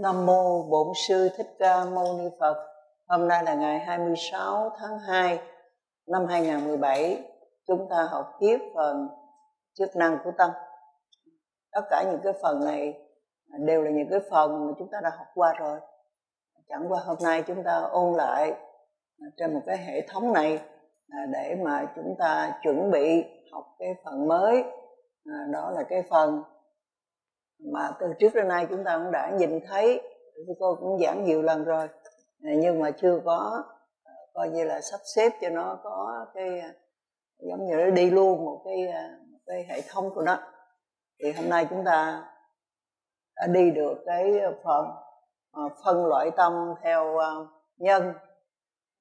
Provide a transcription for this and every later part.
Nam mô Bổn sư Thích Ca Mâu Ni Phật. Hôm nay là ngày 26 tháng 2 năm 2017. Chúng ta học tiếp phần chức năng của tâm. Tất cả những cái phần này đều là những cái phần mà chúng ta đã học qua rồi. Chẳng qua hôm nay chúng ta ôn lại trên một cái hệ thống này để mà chúng ta chuẩn bị học cái phần mới. Đó là cái phần mà từ trước đến nay chúng ta cũng đã nhìn thấy cô cũng giảng nhiều lần rồi. Nhưng mà chưa có ờ, coi như là sắp xếp cho nó có cái ờ, giống như nó đi luôn một cái ờ, một cái hệ thống của nó. Thì hôm nay chúng ta đã đi được cái phần phân loại tâm theo nhân,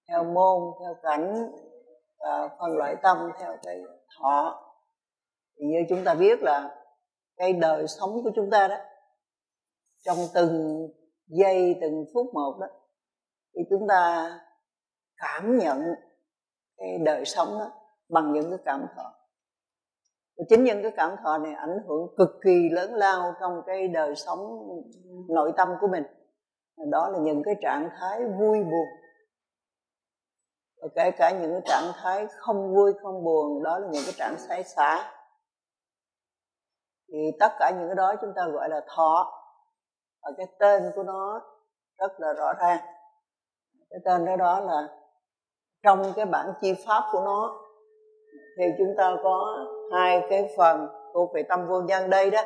theo môn, theo cảnh, và phân loại tâm theo cái thọ. Thì như chúng ta biết là cái đời sống của chúng ta đó, trong từng giây, từng phút một đó, thì chúng ta cảm nhận cái đời sống đó bằng những cái cảm thọ. Và chính những cái cảm thọ này ảnh hưởng cực kỳ lớn lao trong cái đời sống nội tâm của mình. Đó là những cái trạng thái vui buồn. Và kể cả những cái trạng thái không vui, không buồn, đó là những cái trạng thái xả thì tất cả những cái đó chúng ta gọi là thọ. Và cái tên của nó rất là rõ ràng. Cái tên đó đó là trong cái bản chi pháp của nó, thì chúng ta có hai cái phần thuộc về tâm vô nhân đây đó.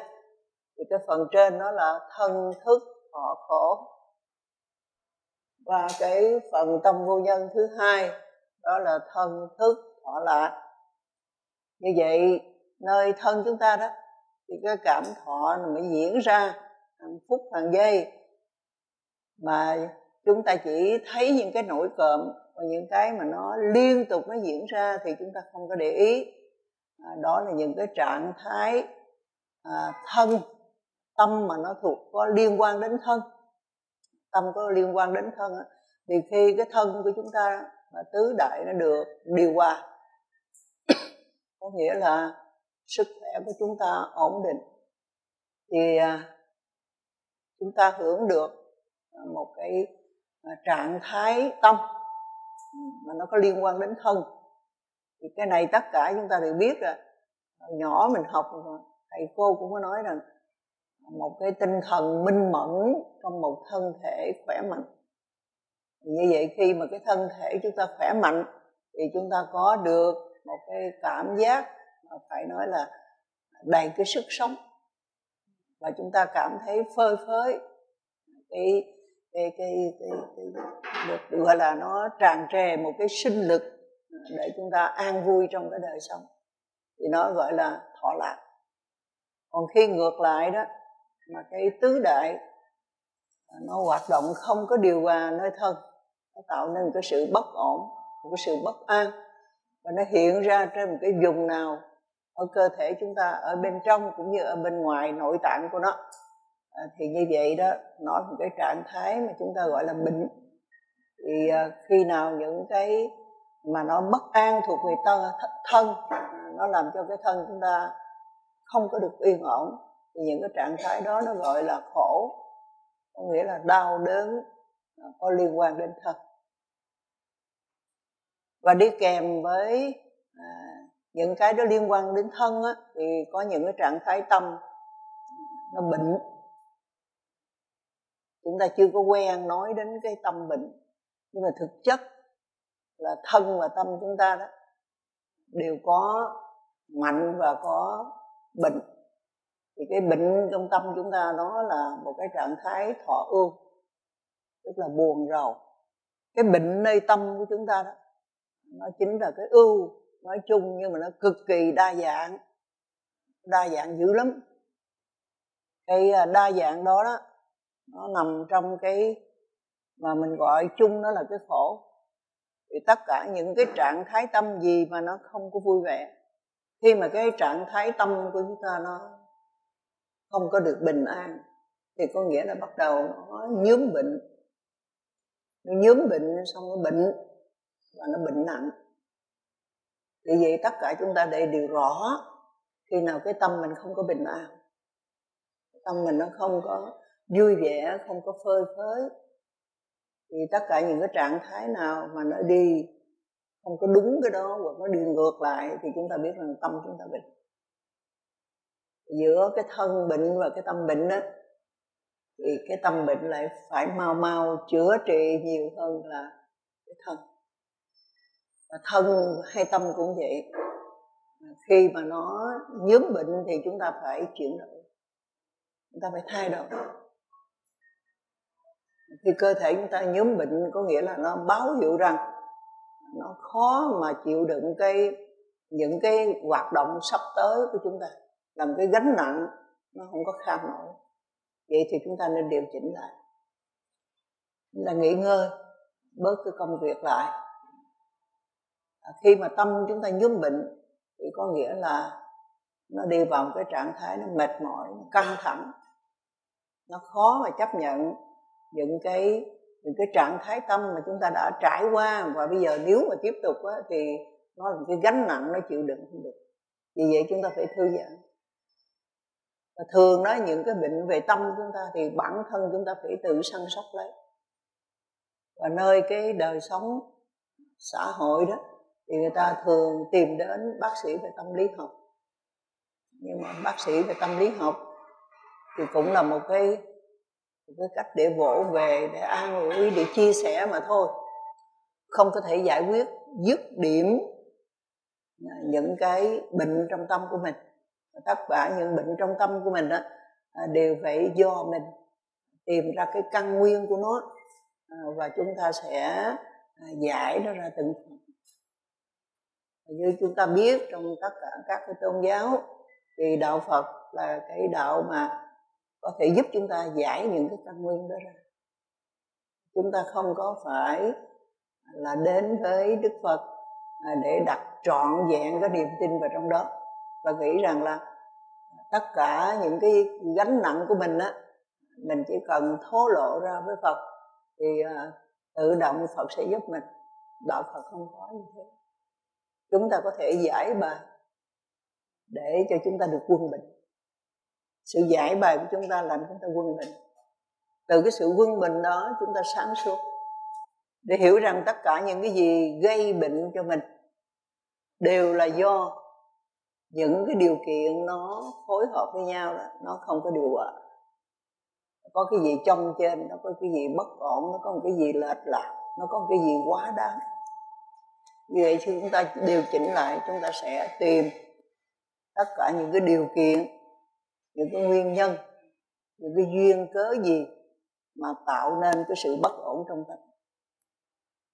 Thì cái phần trên nó là thân thức, thọ khổ. Và cái phần tâm vô nhân thứ hai, đó là thân thức, thọ lạc. Như vậy, nơi thân chúng ta đó thì cái cảm thọ mới diễn ra. Hàng phút hàng giây. Mà chúng ta chỉ thấy những cái nổi cộm và những cái mà nó liên tục nó diễn ra thì chúng ta không có để ý. À, đó là những cái trạng thái à, thân tâm mà nó thuộc có liên quan đến thân. Tâm có liên quan đến thân thì khi cái thân của chúng ta mà tứ đại nó được điều hòa. Có nghĩa là sức khỏe của chúng ta ổn định, thì à, chúng ta hưởng được à, một cái à, trạng thái tâm mà nó có liên quan đến thân. Thì cái này tất cả chúng ta đều biết rồi nhỏ mình học rồi thầy cô cũng có nói rằng một cái tinh thần minh mẫn trong một thân thể khỏe mạnh. Như vậy khi mà cái thân thể chúng ta khỏe mạnh thì chúng ta có được một cái cảm giác phải nói là đầy cái sức sống. Và chúng ta cảm thấy phơi phới. Cái cái cái, cái, cái được gọi là nó tràn trề một cái sinh lực để chúng ta an vui trong cái đời sống. Thì nó gọi là thọ lạc. Còn khi ngược lại đó mà cái tứ đại à, nó hoạt động không có điều hòa nơi thân nó tạo nên một cái sự bất ổn một cái sự bất an. Và nó hiện ra trên một cái vùng nào ở cơ thể chúng ta ở bên trong cũng như ở bên ngoài nội tạng của nó. À, thì như vậy đó nó là một cái trạng thái mà chúng ta gọi là bệnh. Thì à, khi nào những cái mà nó bất an thuộc về thân, thân nó làm cho cái thân chúng ta không có được yên ổn thì những cái trạng thái đó nó gọi là khổ có nghĩa là đau đớn à, có liên quan đến thân. Và đi kèm với à, những cái đó liên quan đến thân á, thì có những cái trạng thái tâm nó bệnh. Chúng ta chưa có quen nói đến cái tâm bệnh nhưng mà thực chất là thân và tâm chúng ta đó đều có mạnh và có bệnh. Thì cái bệnh trong tâm chúng ta đó là một cái trạng thái thọ ưu tức là buồn rầu. Cái bệnh nơi tâm của chúng ta đó nó chính là cái ưu nói chung nhưng mà nó cực kỳ đa dạng. Đa dạng dữ lắm. Cái à, đa dạng đó đó, nó nằm trong cái mà mình gọi chung nó là cái khổ. Thì tất cả những cái trạng thái tâm gì mà nó không có vui vẻ, khi mà cái trạng thái tâm của chúng ta nó không có được bình an, thì có nghĩa là bắt đầu nó nhớm bệnh. Nó nhớm bệnh xong nó bệnh và nó bệnh nặng vì vậy tất cả chúng ta đây đều rõ, khi nào cái tâm mình không có bình an, tâm mình nó không có vui vẻ, không có phơi phới, thì tất cả những cái trạng thái nào mà nó đi không có đúng cái đó hoặc nó đi ngược lại thì chúng ta biết rằng tâm chúng ta bệnh giữa cái thân bệnh và cái tâm bệnh đó, thì cái tâm bệnh lại phải mau mau chữa trị nhiều hơn là cái thân thân hay tâm cũng vậy. Khi mà nó nhớm bệnh thì chúng ta phải chuyển đổi. Chúng ta phải thay đổi. Khi cơ thể chúng ta nhóm bệnh có nghĩa là nó báo hiệu rằng nó khó mà chịu đựng cái, những cái hoạt động sắp tới của chúng ta. Làm cái gánh nặng nó không có kham nổi. Vậy thì chúng ta nên điều chỉnh lại. Chúng ta nghỉ ngơi, bớt cái công việc lại. À, khi mà tâm chúng ta nhóm bệnh thì có nghĩa là nó đi vào một cái trạng thái nó mệt mỏi nó căng thẳng nó khó mà chấp nhận những cái những cái trạng thái tâm mà chúng ta đã trải qua. Và bây giờ nếu mà tiếp tục á, thì nó là một cái gánh nặng nó chịu đựng không được. Vì vậy chúng ta phải thư giãn. Và thường đó những cái bệnh về tâm chúng ta thì bản thân chúng ta phải tự săn sóc lấy. Và nơi cái đời sống xã hội đó thì người ta thường tìm đến bác sĩ về tâm lý học. Nhưng mà bác sĩ về tâm lý học thì cũng là một cái một cái cách để vỗ về, để an ủi, để chia sẻ mà thôi. Không có thể giải quyết, dứt điểm những cái bệnh trong tâm của mình. Tất cả những bệnh trong tâm của mình đó à, đều phải do mình tìm ra cái căn nguyên của nó à, và chúng ta sẽ à, giải nó ra từng phần như chúng ta biết trong tất cả, các cái tôn giáo thì đạo Phật là cái đạo mà có thể giúp chúng ta giải những cái căn nguyên đó ra. Chúng ta không có phải là đến với Đức Phật à, để đặt trọn vẹn cái niềm tin vào trong đó. Và nghĩ rằng là tất cả những cái gánh nặng của mình á, mình chỉ cần thố lộ ra với Phật thì à, tự động Phật sẽ giúp mình. Đạo Phật không có như thế chúng ta có thể giải bài để cho chúng ta được quân bình. Sự giải bài của chúng ta làm chúng ta quân bình. Từ cái sự quân bình đó, chúng ta sáng suốt để hiểu rằng tất cả những cái gì gây bệnh cho mình đều là do những cái điều kiện nó phối hợp với nhau đó nó không có điều hòa. Có cái gì trong trên, nó có cái gì bất ổn, nó có một cái gì lệch lạc, nó có một cái gì quá đáng vậy khi chúng ta điều chỉnh lại, chúng ta sẽ tìm tất cả những cái điều kiện, những cái nguyên nhân, những cái duyên cớ gì mà tạo nên cái sự bất ổn trong tâm.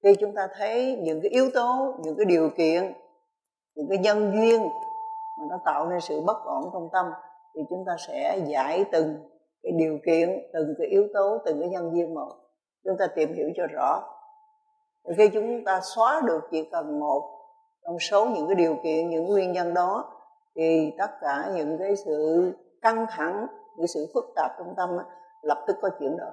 Khi chúng ta thấy những cái yếu tố, những cái điều kiện, những cái nhân duyên mà nó tạo nên sự bất ổn trong tâm thì chúng ta sẽ giải từng cái điều kiện, từng cái yếu tố, từng cái nhân duyên một. Chúng ta tìm hiểu cho rõ khi chúng ta xóa được chỉ cần một trong số những cái điều kiện, những nguyên nhân đó, thì tất cả những cái sự căng thẳng, những sự phức tạp trong tâm lập tức có chuyển đổi.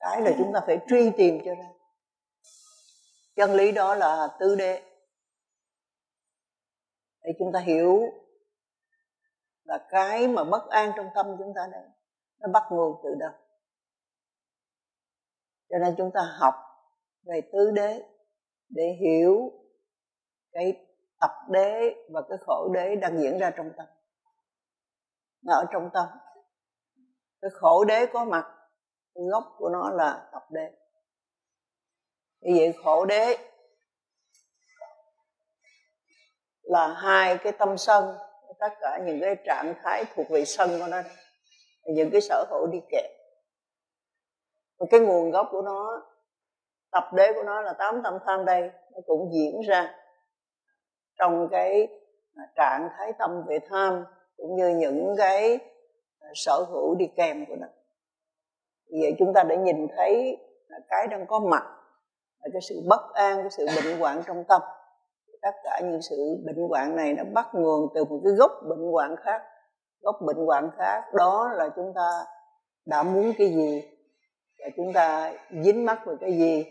Cái là chúng ta phải truy tìm cho ra. Chân lý đó là tứ đế. Để chúng ta hiểu là cái mà bất an trong tâm chúng ta đây nó bắt nguồn từ đâu cho nên chúng ta học về tứ đế để hiểu cái tập đế và cái khổ đế đang diễn ra trong tâm. Nó ở trong tâm. Cái khổ đế có mặt, gốc của nó là tập đế. Như vậy khổ đế là hai cái tâm sân, tất cả những cái trạng thái thuộc về sân của nó. Những cái sở hữu đi kèm và cái nguồn gốc của nó, tập đế của nó là tám tâm tham đây, nó cũng diễn ra trong cái à, trạng thái tâm về tham cũng như những cái à, sở hữu đi kèm của nó. Vậy chúng ta đã nhìn thấy cái đang có mặt là cái sự bất an, cái sự bệnh hoạn trong tâm. Tất cả những sự bệnh hoạn này nó bắt nguồn từ một cái gốc bệnh hoạn khác. Gốc bệnh hoạn khác đó là chúng ta đã muốn cái gì? Chúng ta dính mắc vào cái gì?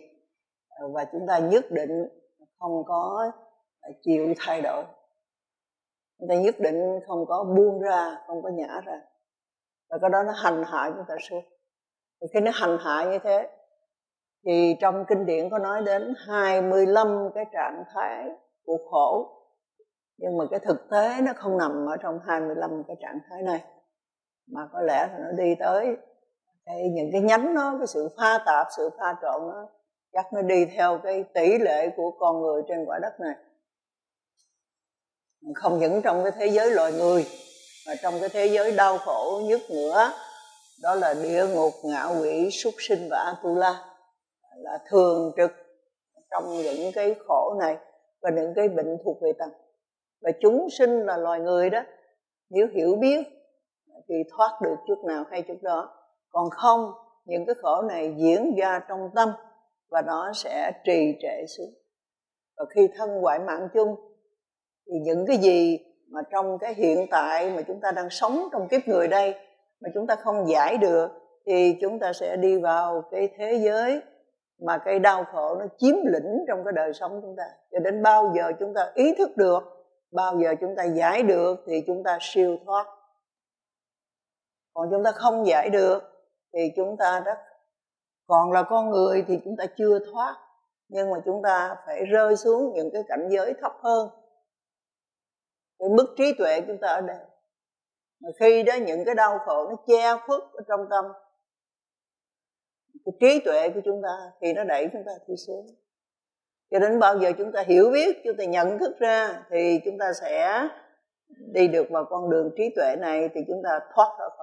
Và chúng ta nhất định không có chịu thay đổi. Chúng ta nhất định không có buông ra, không có nhả ra. Và cái đó nó hành hạ chúng ta suốt và khi nó hành hạ như thế, thì trong kinh điển có nói đến 25 cái trạng thái của khổ. Nhưng mà cái thực tế nó không nằm ở trong 25 cái trạng thái này, mà có lẽ là nó đi tới cái, những cái nhánh nó cái sự pha tạp, sự pha trộn nó chắc nó đi theo cái tỷ lệ của con người trên quả đất này. Không những trong cái thế giới loài người, mà trong cái thế giới đau khổ nhất nữa, đó là địa ngục ngạ quỷ súc sinh và atula. Là thường trực trong những cái khổ này và những cái bệnh thuộc về tầng. Và chúng sinh là loài người đó, nếu hiểu biết thì thoát được chút nào hay chút đó còn không, những cái khổ này diễn ra trong tâm và nó sẽ trì trệ xuống. Và khi thân ngoại mạng chung, thì những cái gì mà trong cái hiện tại mà chúng ta đang sống trong kiếp người đây mà chúng ta không giải được, thì chúng ta sẽ đi vào cái thế giới mà cái đau khổ nó chiếm lĩnh trong cái đời sống chúng ta. Cho đến bao giờ chúng ta ý thức được, bao giờ chúng ta giải được thì chúng ta siêu thoát. Còn chúng ta không giải được thì chúng ta rất còn là con người thì chúng ta chưa thoát nhưng mà chúng ta phải rơi xuống những cái cảnh giới thấp hơn cái mức trí tuệ chúng ta ở đây mà khi đó những cái đau khổ nó che khuất ở trong tâm cái trí tuệ của chúng ta thì nó đẩy chúng ta đi xuống cho đến bao giờ chúng ta hiểu biết chúng ta nhận thức ra thì chúng ta sẽ đi được vào con đường trí tuệ này thì chúng ta thoát ra khỏi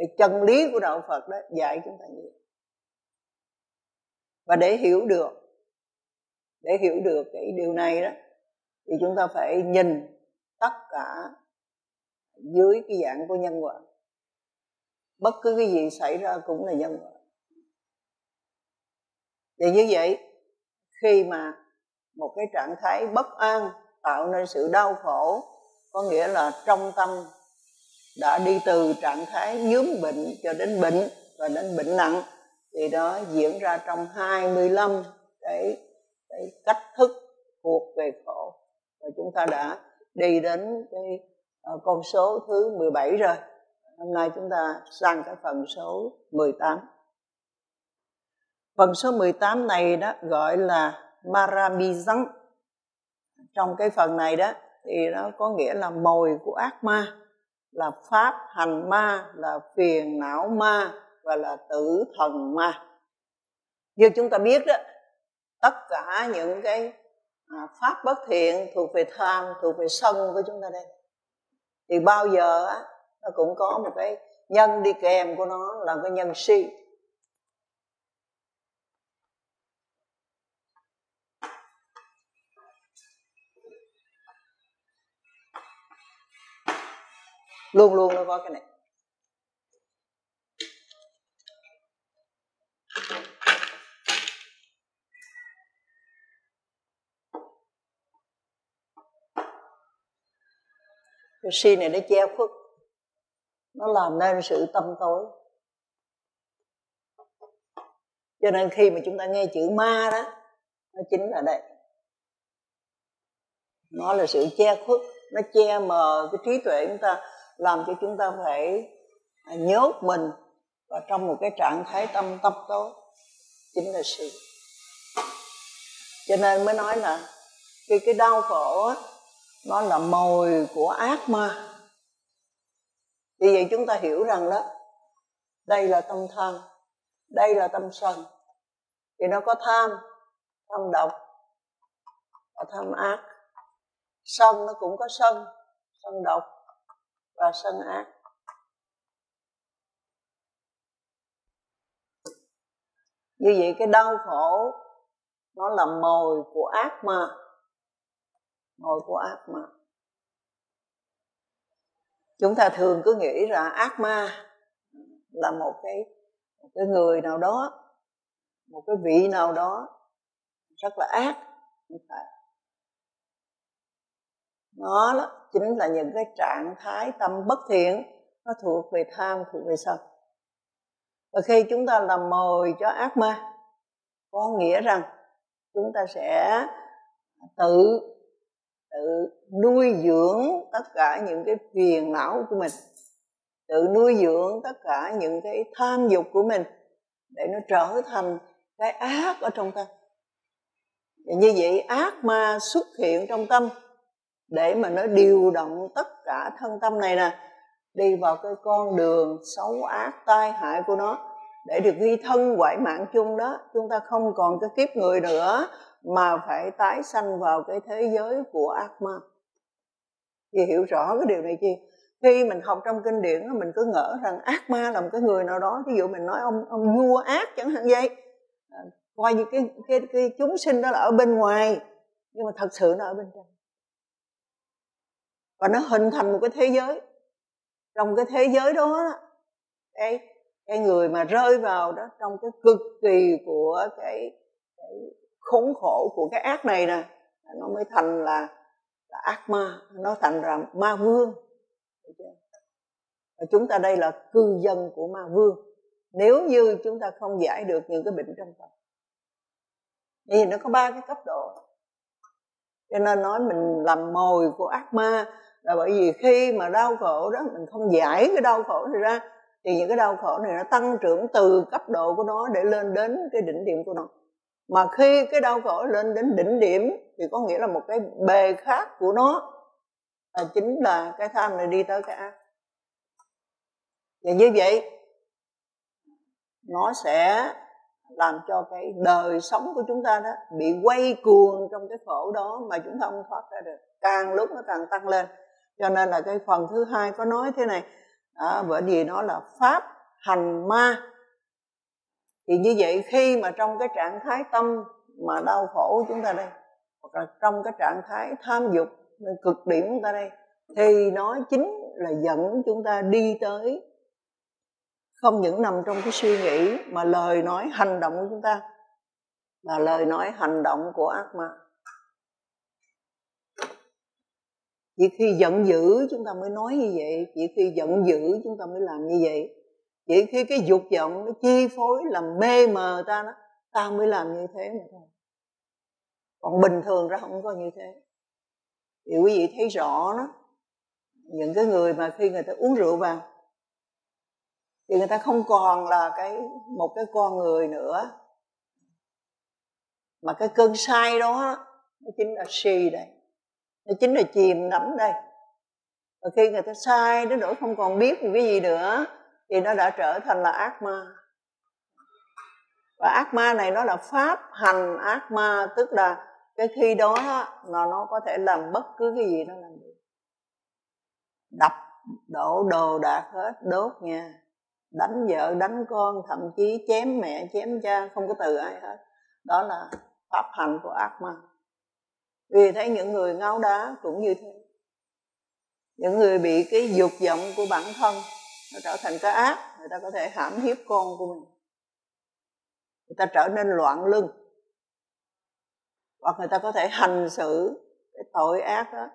thì chân lý của đạo phật đó dạy chúng ta như vậy và để hiểu được, để hiểu được cái điều này đó, thì chúng ta phải nhìn tất cả dưới cái dạng của nhân quả. Bất cứ cái gì xảy ra cũng là nhân quả. Và như vậy, khi mà một cái trạng thái bất an tạo nên sự đau khổ, có nghĩa là trong tâm đã đi từ trạng thái nhúm bệnh cho đến bệnh và đến bệnh nặng thì đó diễn ra trong 25 cái cái cách thức thuộc về khổ và chúng ta đã đi đến cái uh, con số thứ 17 rồi. Hôm nay chúng ta sang cái phần số 18 phần số 18 này đó gọi là Marabizang. Trong cái phần này đó thì nó có nghĩa là mồi của ác ma là pháp hành ma, là phiền não ma và là tử thần ma. Như chúng ta biết đó, tất cả những cái à, pháp bất thiện thuộc về tham, thuộc về sân của chúng ta đây. Thì bao giờ á, nó cũng có một cái nhân đi kèm của nó là cái nhân si. Luôn luôn nó có cái này. Cái si này nó che khuất. Nó làm nên sự tâm tối. Cho nên khi mà chúng ta nghe chữ ma đó, nó chính là đây. Nó là sự che khuất, nó che mờ cái trí tuệ chúng ta làm cho chúng ta phải à, nhốt mình và trong một cái trạng thái tâm tâm tối. Chính là sự. Cho nên mới nói là cái cái đau khổ á, nó là mồi của ác ma. Vì vậy chúng ta hiểu rằng đó, đây là tâm tham, đây là tâm sân. Thì nó có tham tham độc và tham ác. Sân nó cũng có sân sân độc và sân ác như vậy cái đau khổ, nó là mồi của ác ma mồi của ác ma chúng ta thường cứ nghĩ là ác ma là một cái một cái người nào đó, một cái vị nào đó rất là ác, không phải nó đó chính là những cái trạng thái tâm bất thiện, nó thuộc về tham, thuộc về sân. Và khi chúng ta làm mồi cho ác ma, có nghĩa rằng chúng ta sẽ tự tự nuôi dưỡng tất cả những cái phiền não của mình. Tự nuôi dưỡng tất cả những cái tham dục của mình để nó trở thành cái ác ở trong tâm và như vậy ác ma xuất hiện trong tâm để mà nó điều động tất cả thân tâm này nè, đi vào cái con đường xấu ác, tai hại của nó, để được ghi thân quải mạng chung đó, chúng ta không còn cái kiếp người nữa, mà phải tái sanh vào cái thế giới của ác ma. Thì hiểu rõ cái điều này chi khi mình học trong kinh điển mình cứ ngỡ rằng ác ma là một cái người nào đó ví dụ mình nói ông ông vua ác chẳng hạn vậy. À, coi như cái cái cái chúng sinh đó là ở bên ngoài, nhưng mà thật sự nó ở bên trong và nó hình thành một cái thế giới. Trong cái thế giới đó cái cái người mà rơi vào đó trong cái cực kỳ của cái, cái khốn khổ của cái ác này nè nó mới thành là, là ác ma nó thành ra ma vương. Và chúng ta đây là cư dân của ma vương. Nếu như chúng ta không giải được những cái bệnh trong tâm thì nó có ba cái cấp độ. Cho nên nói mình làm mồi của ác ma là bởi vì khi mà đau khổ đó, mình không giải cái đau khổ này ra, thì những cái đau khổ này nó tăng trưởng từ cấp độ của nó để lên đến cái đỉnh điểm của nó. Mà khi cái đau khổ lên đến đỉnh điểm thì có nghĩa là một cái bề khác của nó, là chính là cái tham này đi tới cái ác. Và như vậy, nó sẽ làm cho cái đời sống của chúng ta đó bị quay cuồng trong cái khổ đó mà chúng ta không thoát ra được. Càng lúc nó càng tăng lên cho nên là cái phần thứ hai có nói thế này. À, bởi vì nó là pháp hành ma. Thì như vậy khi mà trong cái trạng thái tâm mà đau khổ chúng ta đây hoặc là trong cái trạng thái tham dục cực điểm chúng ta đây thì nó chính là dẫn chúng ta đi tới không những nằm trong cái suy nghĩ mà lời nói hành động của chúng ta là lời nói hành động của ác ma. Chỉ khi giận dữ chúng ta mới nói như vậy chỉ khi giận dữ chúng ta mới làm như vậy. Chỉ khi cái dục vọng nó chi phối làm mê mờ ta đó, ta mới làm như thế mà thôi. Còn bình thường ra không có như thế. Thì quý vị thấy rõ đó những cái người mà khi người ta uống rượu vào, thì người ta không còn là cái, một cái con người nữa. Mà cái cơn sai đó, nó chính là si đây đó chính là chìm đắm đây. Và khi người ta sai đến nỗi không còn biết một cái gì nữa, thì nó đã trở thành là ác ma. Và ác ma này nó là pháp hành ác ma, tức là cái khi đó là nó có thể làm bất cứ cái gì nó làm được. Đập, đổ đồ đạc hết, đốt nha đánh vợ, đánh con, thậm chí chém mẹ, chém cha, không có từ ai hết. Đó là pháp hành của ác ma vì thấy những người ngáo đá cũng như thế. Những người bị cái dục vọng của bản thân, nó trở thành cái ác, người ta có thể hãm hiếp con của mình. Người ta trở nên loạn lưng hoặc người ta có thể hành xử cái tội ác đó,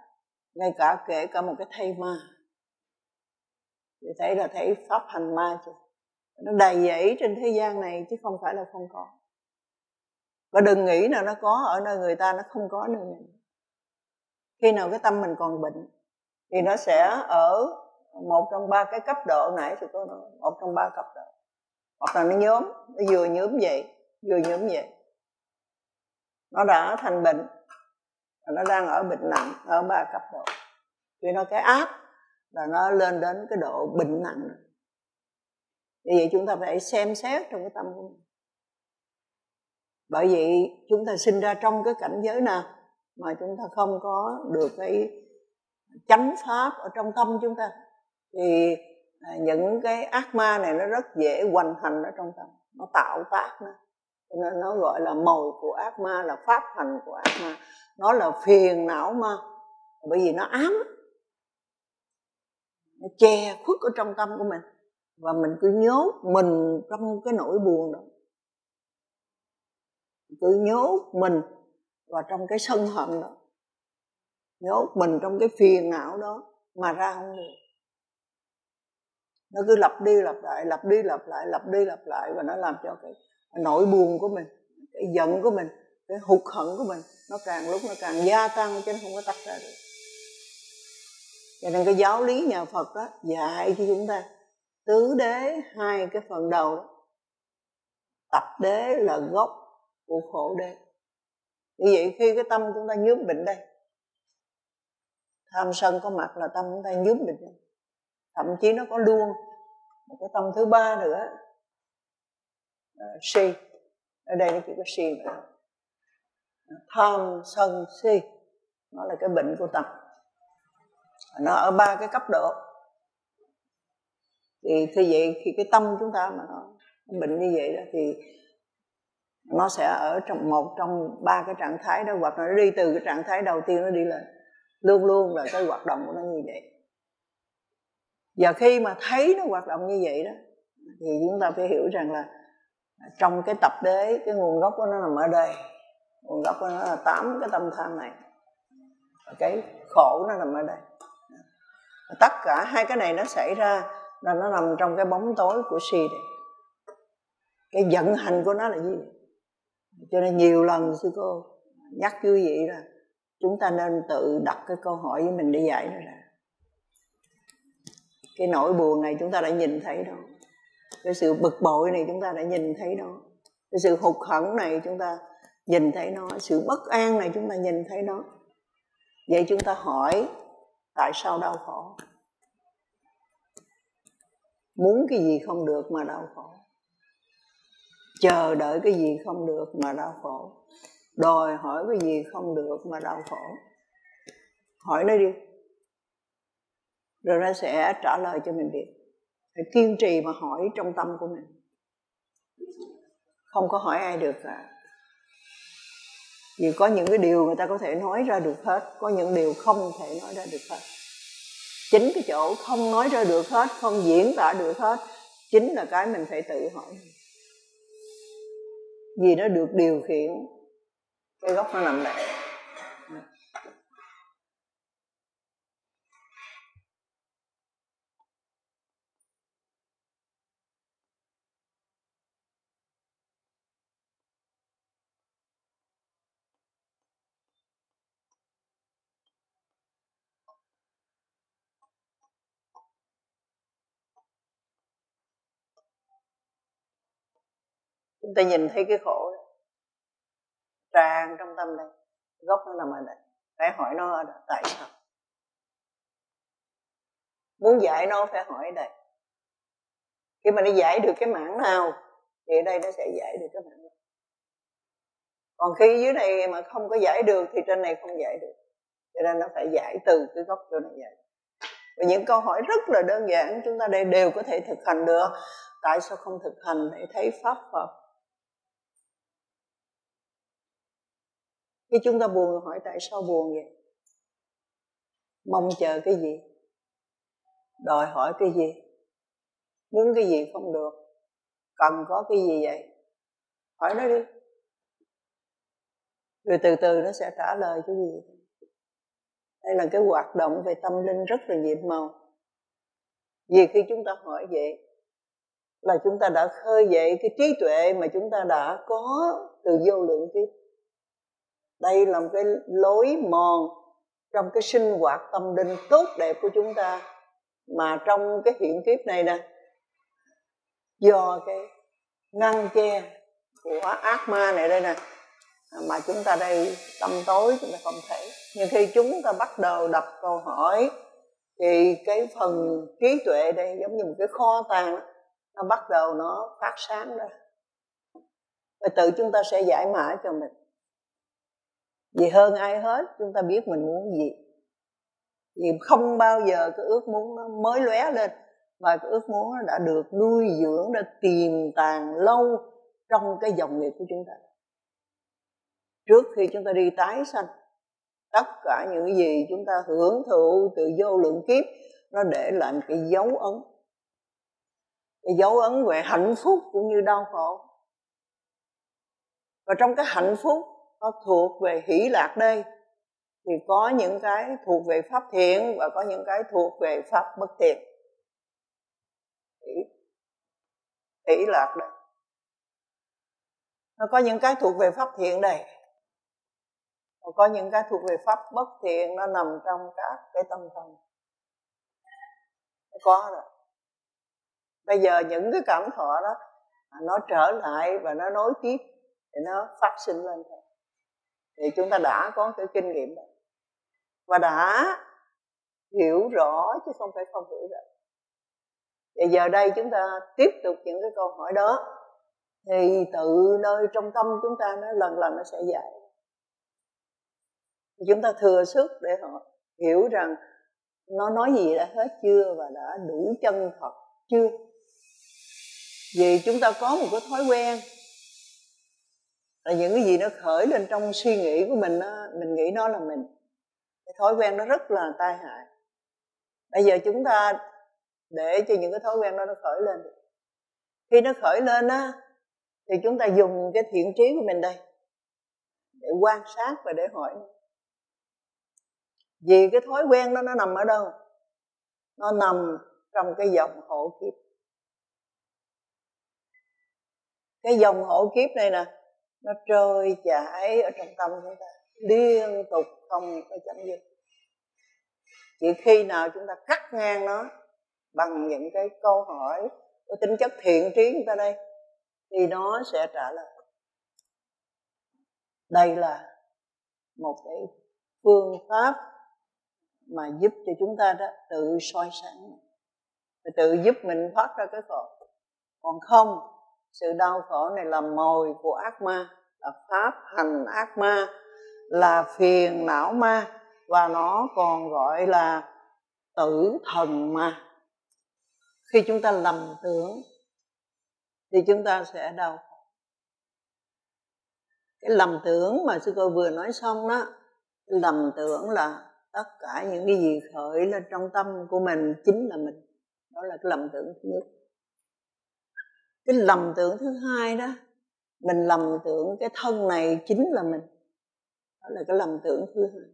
ngay cả kể cả một cái thây ma. Thì thấy là thấy pháp hành ma chứ. Nó đầy dẫy trên thế gian này chứ không phải là không có và đừng nghĩ là nó có ở nơi người ta nó không có nơi mình khi nào cái tâm mình còn bệnh, thì nó sẽ ở một trong ba cái cấp độ nãy thì có nói, một trong ba cấp độ. Hoặc là nó nhóm, nó vừa nhóm vậy, vừa nhóm vậy. Nó đã thành bệnh, và nó đang ở bệnh nặng ở ba cấp độ. Vì nó cái áp là nó lên đến cái độ bệnh nặng. Vì vậy chúng ta phải xem xét trong cái tâm của mình bởi vậy chúng ta sinh ra trong cái cảnh giới nào mà chúng ta không có được cái chánh pháp ở trong tâm chúng ta, thì à, những cái ác ma này nó rất dễ hoành hành ở trong tâm, nó tạo tác nó. Cho nên nó gọi là màu của ác ma, là pháp hành của ác ma. Nó là phiền não ma, bởi vì nó ám, nó che khuất ở trong tâm của mình. Và mình cứ nhốt mình trong cái nỗi buồn đó cứ nhốt mình vào trong cái sân hận đó. Nhốt mình trong cái phiền não đó mà ra không được. Nó cứ lặp đi lặp lại, lặp đi lặp lại, lặp đi lặp lại và nó làm cho cái nỗi buồn của mình, cái giận của mình, cái hụt hận của mình nó càng lúc nó càng gia tăng chứ nó không có tắt ra được. Cho nên cái giáo lý nhà Phật đó dạy cho chúng ta tứ đế hai cái phần đầu. Đó tập đế là gốc của khổ đây như vậy khi cái tâm chúng ta nhớm bệnh đây tham sân có mặt là tâm chúng ta nhớm bệnh đây. thậm chí nó có luôn một cái tâm thứ ba nữa. À, si. Ở đây nó chỉ có si nữa tham sân si. Nó là cái bệnh của tâm. Nó ở ba cái cấp độ. Thì như vậy khi cái tâm chúng ta mà nó bệnh như vậy đó thì nó sẽ ở trong một trong ba cái trạng thái đó, hoặc là nó đi từ cái trạng thái đầu tiên nó đi lên. Luôn luôn là cái hoạt động của nó như vậy. Và khi mà thấy nó hoạt động như vậy đó, thì chúng ta phải hiểu rằng là trong cái tập đế, cái nguồn gốc của nó nằm ở đây. Nguồn gốc của nó là tám cái tâm tham này. Cái khổ nó nằm ở đây. Tất cả hai cái này nó xảy ra là nó nằm trong cái bóng tối của si này cái vận hành của nó là gì? Cho nên nhiều lần sư cô nhắc quý vị là chúng ta nên tự đặt cái câu hỏi với mình để giải nó ra cái nỗi buồn này chúng ta đã nhìn thấy đó cái sự bực bội này chúng ta đã nhìn thấy đó cái sự hụt hẫng này chúng ta nhìn thấy nó sự bất an này chúng ta nhìn thấy nó vậy chúng ta hỏi tại sao đau khổ? Muốn cái gì không được mà đau khổ? Chờ đợi cái gì không được mà đau khổ. Đòi hỏi cái gì không được mà đau khổ. Hỏi nó đi. Rồi nó sẽ trả lời cho mình biết. Phải kiên trì mà hỏi trong tâm của mình. Không có hỏi ai được cả. Vì có những cái điều người ta có thể nói ra được hết, có những điều không thể nói ra được hết. Chính cái chỗ không nói ra được hết, không diễn tả được hết, chính là cái mình phải tự hỏi vì nó được điều khiển. Cái gốc nó nằm đây chúng ta nhìn thấy cái khổ tràn trong tâm đây. Gốc nó nằm ở đây. Phải hỏi nó ở đây. tại sao? Muốn giải nó phải hỏi ở đây. Khi mà nó giải được cái mảng nào, thì ở đây nó sẽ giải được cái mảng nào còn khi dưới này mà không có giải được, thì trên này không giải được. Cho nên nó phải giải từ cái gốc chỗ này giải và những câu hỏi rất là đơn giản, chúng ta đây đều có thể thực hành được. Tại sao không thực hành để thấy pháp phật? Khi chúng ta buồn hỏi tại sao buồn vậy? Mong chờ cái gì? Đòi hỏi cái gì? Muốn cái gì không được. Cần có cái gì vậy? Hỏi nó đi. Rồi từ từ nó sẽ trả lời cái gì. Đây là cái hoạt động về tâm linh rất là nhiệm màu. Vì khi chúng ta hỏi vậy, là chúng ta đã khơi dậy cái trí tuệ mà chúng ta đã có từ vô lượng kiếp đây là một cái lối mòn trong cái sinh hoạt tâm linh tốt đẹp của chúng ta. Mà trong cái hiện kiếp này nè, do cái ngăn che của ác ma này đây nè, mà chúng ta đây tâm tối chúng ta không thể. Nhưng khi chúng ta bắt đầu đặt câu hỏi, thì cái phần trí tuệ đây giống như một cái kho tàng, nó bắt đầu nó phát sáng ra. Và tự chúng ta sẽ giải mã cho mình vì hơn ai hết, chúng ta biết mình muốn gì. Vì không bao giờ cái ước muốn nó mới lóe lên, mà cái ước muốn nó đã được nuôi dưỡng, đã tiềm tàng lâu trong cái dòng nghiệp của chúng ta. Trước khi chúng ta đi tái sanh, tất cả những gì chúng ta hưởng thụ từ vô lượng kiếp, nó để lại một cái dấu ấn. Cái dấu ấn về hạnh phúc cũng như đau khổ. Và trong cái hạnh phúc có thuộc về hỷ lạc đây thì có những cái thuộc về pháp thiện và có những cái thuộc về pháp bất thiện. Hỷ, hỷ lạc đây. Nó có những cái thuộc về pháp thiện đây. Và có những cái thuộc về pháp bất thiện nó nằm trong các cái tâm thần nó có rồi. Bây giờ những cái cảm thọ đó nó trở lại và nó nối tiếp thì nó phát sinh lên thôi thì chúng ta đã có cái kinh nghiệm đó. Và đã hiểu rõ chứ không phải không hiểu rõ và giờ đây chúng ta tiếp tục những cái câu hỏi đó, thì tự nơi trong tâm chúng ta nó lần lần nó sẽ dạy chúng ta thừa sức để họ hiểu rằng nó nói gì đã hết chưa và đã đủ chân thật chưa? Vì chúng ta có một cái thói quen là những cái gì nó khởi lên trong suy nghĩ của mình đó, mình nghĩ nó là mình. Cái thói quen nó rất là tai hại. Bây giờ chúng ta để cho những cái thói quen đó nó khởi lên. Khi nó khởi lên á thì chúng ta dùng cái thiện trí của mình đây để quan sát và để hỏi vì cái thói quen đó nó nằm ở đâu? Nó nằm trong cái dòng hộ kiếp. Cái dòng hộ kiếp này nè nó trôi chảy ở trong tâm chúng ta. Liên tục không có chấm dứt. Chỉ khi nào chúng ta cắt ngang nó bằng những cái câu hỏi có tính chất thiện trí chúng ta đây, thì nó sẽ trả lời. Đây là một cái phương pháp mà giúp cho chúng ta đó tự soi sáng. Và tự giúp mình thoát ra cái khổ. Còn không, sự đau khổ này là mồi của ác ma là pháp, hành, ác ma, là phiền não ma, và nó còn gọi là tử thần ma. Khi chúng ta lầm tưởng, thì chúng ta sẽ đau khổ. Cái lầm tưởng mà sư cô vừa nói xong đó lầm tưởng là tất cả những cái gì khởi lên trong tâm của mình chính là mình. Đó là cái lầm tưởng thứ nhất. Cái lầm tưởng thứ hai đó mình lầm tưởng cái thân này chính là mình. Đó là cái lầm tưởng thứ hai.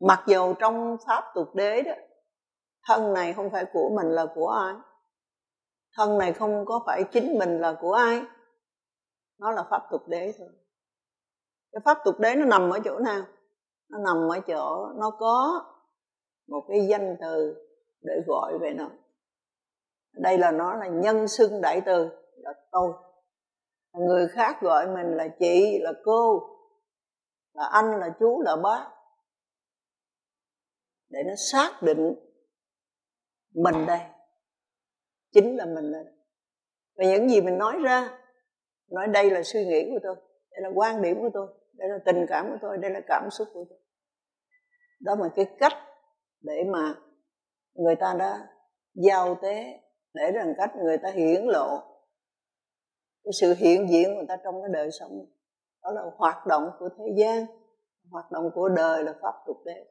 Mặc dù trong pháp tục đế đó, thân này không phải của mình là của ai, thân này không có phải chính mình là của ai, nó là pháp tục đế thôi. Cái pháp tục đế nó nằm ở chỗ nào? Nó nằm ở chỗ nó có một cái danh từ để gọi về nó đây là nó là nhân xưng đại từ. Là tôi. Người khác gọi mình là chị, là cô, là anh, là chú, là bác. Để nó xác định mình đây. Chính là mình đây. Và những gì mình nói ra, nói đây là suy nghĩ của tôi, đây là quan điểm của tôi, đây là tình cảm của tôi, đây là cảm xúc của tôi. Đó là cái cách để mà người ta đã giao tế để rằng cách người ta hiển lộ. Cái sự hiện diện của người ta trong cái đời sống, đó là hoạt động của thế gian, hoạt động của đời là pháp tục đế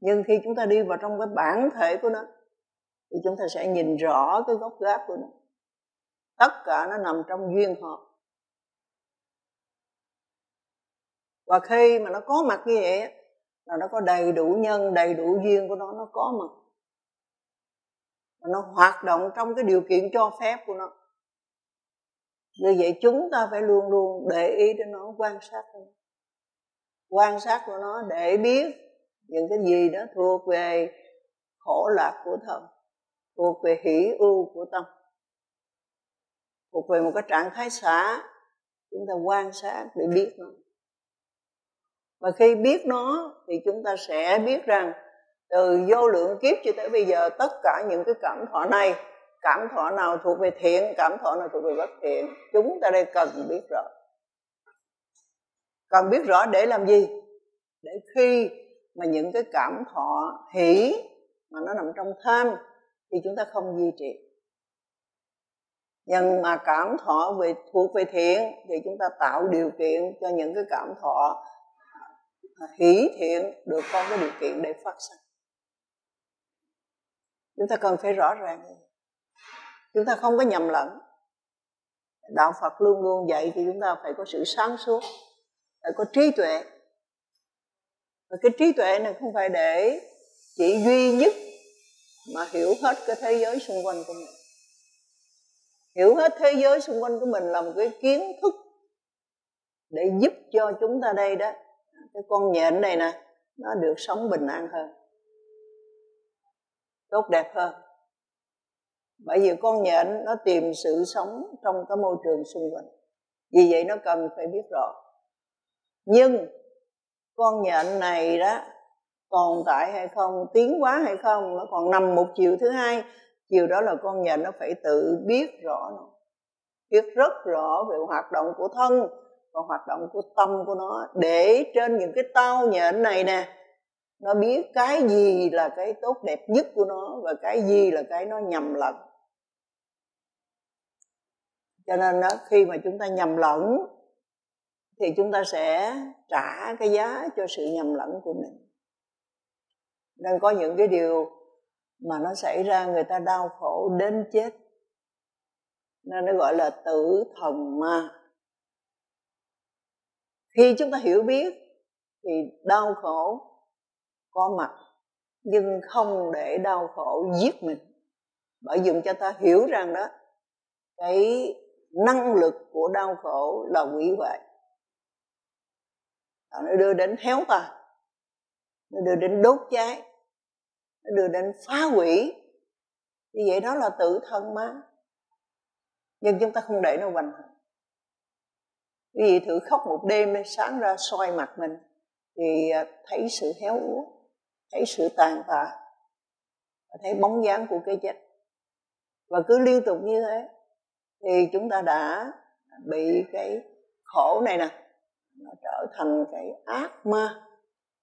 nhưng khi chúng ta đi vào trong cái bản thể của nó, thì chúng ta sẽ nhìn rõ cái gốc gác của nó. Tất cả nó nằm trong duyên hợp. Và khi mà nó có mặt như vậy là nó có đầy đủ nhân, đầy đủ duyên của nó nó có mặt nó hoạt động trong cái điều kiện cho phép của nó. Như vậy chúng ta phải luôn luôn để ý đến nó, quan sát nó. Quan sát của nó để biết những cái gì đó thuộc về khổ lạc của thân, thuộc về hỷ ưu của tâm. Thuộc về một cái trạng thái xã chúng ta quan sát để biết nó. Và khi biết nó thì chúng ta sẽ biết rằng từ vô lượng kiếp cho tới bây giờ, tất cả những cái cảm thọ này, cảm thọ nào thuộc về thiện, cảm thọ nào thuộc về bất thiện, chúng ta đây cần biết rõ. Cần biết rõ để làm gì? Để khi mà những cái cảm thọ hỷ mà nó nằm trong tham thì chúng ta không duy trì. Nhưng mà cảm thọ về, thuộc về thiện thì chúng ta tạo điều kiện cho những cái cảm thọ hỷ thiện được có cái điều kiện để phát sinh chúng ta cần phải rõ ràng. Chúng ta không có nhầm lẫn. Đạo phật luôn luôn dạy thì chúng ta phải có sự sáng suốt, phải có trí tuệ. Và cái trí tuệ này không phải để chỉ duy nhất mà hiểu hết cái thế giới xung quanh của mình. Hiểu hết thế giới xung quanh của mình là một cái kiến thức để giúp cho chúng ta đây đó. Cái con nhện này nè, nó được sống bình an hơn tốt đẹp hơn. Bởi vì con nhện nó tìm sự sống trong cái môi trường xung quanh. Vì vậy nó cần phải biết rõ. Nhưng con nhện này đó tồn tại hay không, tiến hóa hay không, nó còn nằm một chiều thứ hai, chiều đó là con nhện nó phải tự biết rõ nó. Biết rất rõ về hoạt động của thân và hoạt động của tâm của nó. Để trên những cái tao nhện này nè nó biết cái gì là cái tốt đẹp nhất của nó và cái gì là cái nó nhầm lẫn. Cho nên đó, khi mà chúng ta nhầm lẫn thì chúng ta sẽ trả cái giá cho sự nhầm lẫn của mình. Nên có những cái điều mà nó xảy ra người ta đau khổ đến chết. Nên nó gọi là tử thần ma. Khi chúng ta hiểu biết thì đau khổ có mặt, nhưng không để đau khổ giết mình. Bởi dùng cho ta hiểu rằng đó, cái năng lực của đau khổ là quỷ hoại. Nó đưa đến héo ta nó đưa đến đốt cháy, nó đưa đến phá hủy. Như vậy đó là tự thân mà. Nhưng chúng ta không để nó hoành hành. Quý vị thử khóc một đêm, sáng ra soi mặt mình, thì à, thấy sự héo úa thấy sự tàn tạ thấy bóng dáng của cái chết. Và cứ liên tục như thế, thì chúng ta đã bị cái khổ này nè, nó trở thành cái ác ma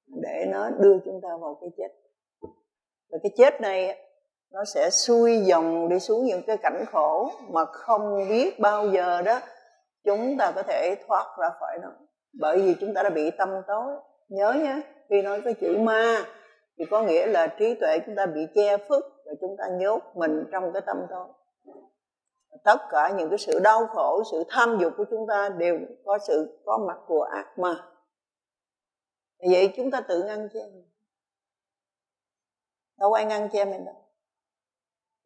để nó đưa chúng ta vào cái chết. Và cái chết này, nó sẽ xuôi dòng đi xuống những cái cảnh khổ mà không biết bao giờ đó chúng ta có thể thoát ra khỏi nó. Bởi vì chúng ta đã bị tâm tối. Nhớ nhé, khi nói cái chữ ma thì có nghĩa là trí tuệ chúng ta bị che phức và chúng ta nhốt mình trong cái tâm tối. Tất cả những cái sự đau khổ, sự tham dục của chúng ta đều có sự có mặt của ác ma. Vậy chúng ta tự ngăn che mình. Đâu ai ngăn che mình đâu.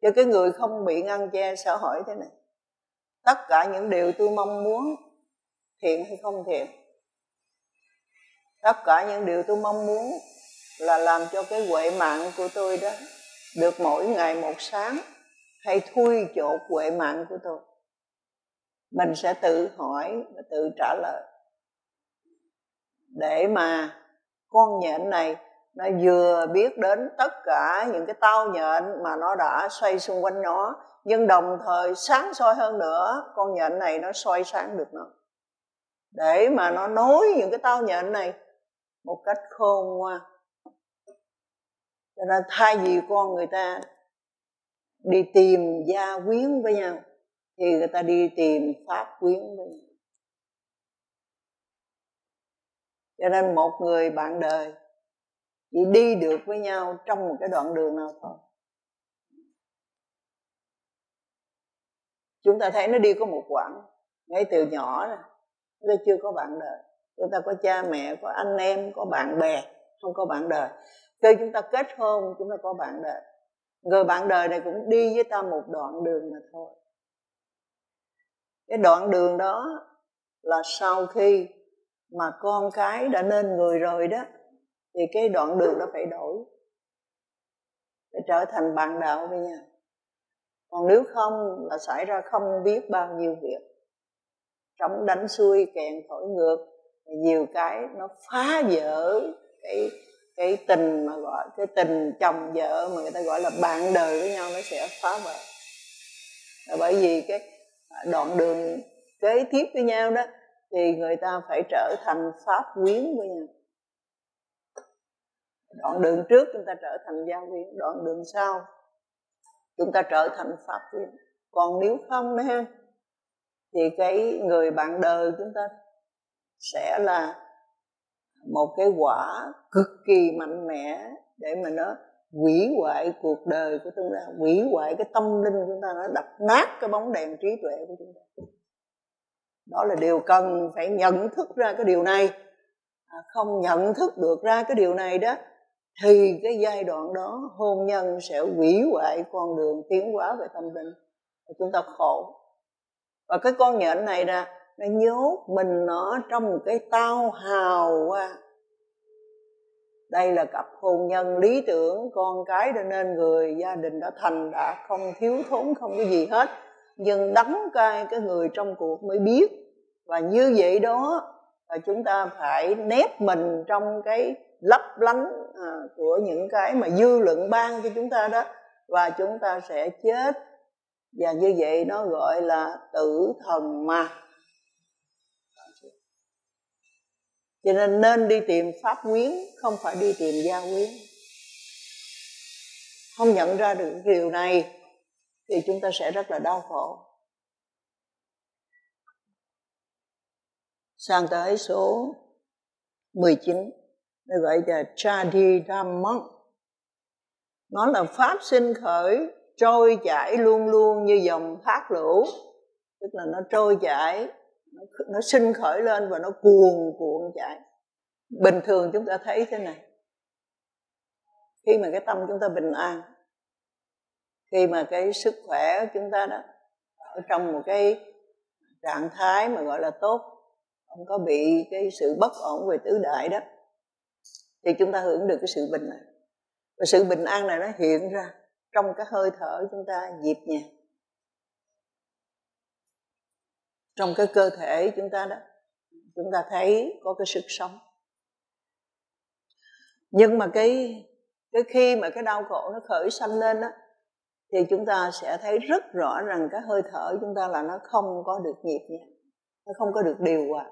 Cho cái người không bị ngăn che sợ hỏi thế này. Tất cả những điều tôi mong muốn thiện hay không thiện? Tất cả những điều tôi mong muốn là làm cho cái huệ mạng của tôi đó được mỗi ngày một sáng hay thui chột huệ mạng của tôi. Mình sẽ tự hỏi và tự trả lời. Để mà con nhện này nó vừa biết đến tất cả những cái tao nhện mà nó đã xoay xung quanh nó, nhưng đồng thời sáng soi hơn nữa, con nhện này nó soi sáng được nó. Để mà nó nối những cái tao nhện này một cách khôn ngoan cho nên thay vì con người ta đi tìm gia quyến với nhau, thì người ta đi tìm pháp quyến với nhau. Cho nên một người bạn đời chỉ đi được với nhau trong một cái đoạn đường nào thôi. Chúng ta thấy nó đi có một quãng, ngay từ nhỏ rồi chúng ta chưa có bạn đời. Chúng ta có cha mẹ, có anh em, có bạn bè, không có bạn đời khi chúng ta kết hôn, chúng ta có bạn đời người bạn đời này cũng đi với ta một đoạn đường mà thôi. Cái đoạn đường đó là sau khi mà con cái đã nên người rồi đó, thì cái đoạn đường đó phải đổi. Để trở thành bạn đạo với nhau còn nếu không là xảy ra không biết bao nhiêu việc. Trống đánh xuôi, kèn thổi ngược, nhiều cái nó phá vỡ cái cái tình mà gọi, cái tình chồng vợ mà người ta gọi là bạn đời với nhau nó sẽ phá vỡ. Là bởi vì cái đoạn đường kế tiếp với nhau đó, thì người ta phải trở thành pháp quyến với nhau. Đoạn đường trước chúng ta trở thành gia quyến, đoạn đường sau chúng ta trở thành pháp quyến. Còn nếu không đó ha, thì cái người bạn đời chúng ta sẽ là một cái quả cực kỳ mạnh mẽ để mà nó hủy hoại cuộc đời của chúng ta hủy hoại cái tâm linh của chúng ta nó đập nát cái bóng đèn trí tuệ của chúng ta. Đó là điều cần phải nhận thức ra cái điều này. À, không nhận thức được ra cái điều này đó thì cái giai đoạn đó hôn nhân sẽ hủy hoại con đường tiến hóa về tâm linh. Chúng ta khổ. Và cái con nhện này nè nó nhốt mình nó trong một cái tao hào quá. Đây là cặp hôn nhân lý tưởng con cái đã nên người gia đình đã thành đã không thiếu thốn không có gì hết. Nhưng đắng cay cái người trong cuộc mới biết. Và như vậy đó là chúng ta phải nép mình trong cái lấp lánh à, của những cái mà dư luận ban cho chúng ta đó. Và chúng ta sẽ chết. Và như vậy nó gọi là tử thần mà. Cho nên nên đi tìm pháp quyến không phải đi tìm gia quyến không nhận ra được điều này thì chúng ta sẽ rất là đau khổ. Sang tới số 19 nó gọi là Chadi Dhammang nó là pháp sinh khởi, trôi chảy luôn luôn như dòng thác lũ, tức là nó trôi chảy nó, nó sinh khởi lên và nó cuồn cuộn chạy. Bình thường chúng ta thấy thế này. Khi mà cái tâm chúng ta bình an khi mà cái sức khỏe của chúng ta đó ở trong một cái trạng thái mà gọi là tốt không có bị cái sự bất ổn về tứ đại đó thì chúng ta hưởng được cái sự bình an. Và sự bình an này nó hiện ra trong cái hơi thở chúng ta nhịp nhàng. Trong cái cơ thể chúng ta đó, chúng ta thấy có cái sức sống. Nhưng mà cái cái khi mà cái đau khổ nó khởi sanh lên đó, thì chúng ta sẽ thấy rất rõ rằng cái hơi thở chúng ta là nó không có được nhịp nhàng, nó không có được điều hòa.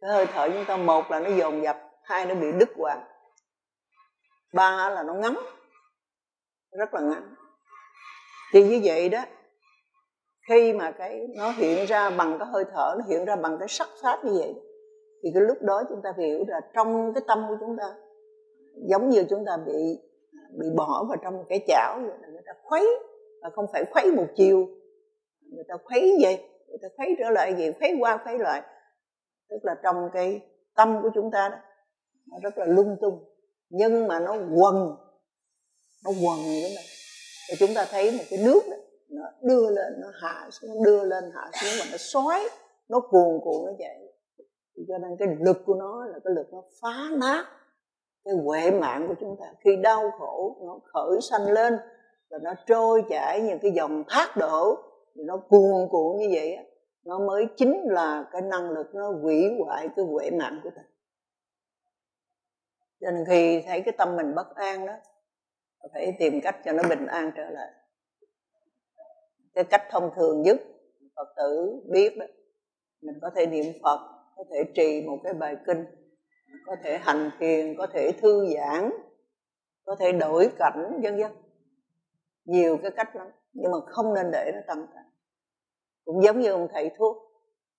Cái hơi thở chúng ta, một là nó dồn dập, hai nó bị đứt quãng, ba là nó ngắn, rất là ngắn. Thì như vậy đó khi mà cái nó hiện ra bằng cái hơi thở nó hiện ra bằng cái sắc pháp như vậy thì cái lúc đó chúng ta hiểu là trong cái tâm của chúng ta giống như chúng ta bị bị bỏ vào trong cái chảo vậy là người ta khuấy và không phải khuấy một chiều. Người ta khuấy vậy người ta khuấy trở lại gì khuấy qua khuấy lại. Tức là trong cái tâm của chúng ta đó nó rất là lung tung nhưng mà nó quần nó quần thế này. Và chúng ta thấy một cái nước đó, nó đưa lên, nó hạ xuống đưa lên, hạ xuống và nó xoáy. Nó cuồn cuộn nó vậy. Cho nên cái lực của nó là cái lực nó phá nát. Cái huệ mạng của chúng ta khi đau khổ, nó khởi sanh lên rồi nó trôi chảy những cái dòng thác đổ, thì nó cuồn cuộn như vậy nó mới chính là cái năng lực nó hủy hoại cái huệ mạng của ta. Cho nên khi thấy cái tâm mình bất an đó, phải tìm cách cho nó bình an trở lại cái cách thông thường nhất phật tử biết đó. Mình có thể niệm phật, có thể trì một cái bài kinh, có thể hành thiền, có thể thư giãn, có thể đổi cảnh, vân vân. Nhiều cái cách lắm, nhưng mà không nên để nó tăng tăng cũng giống như ông thầy thuốc,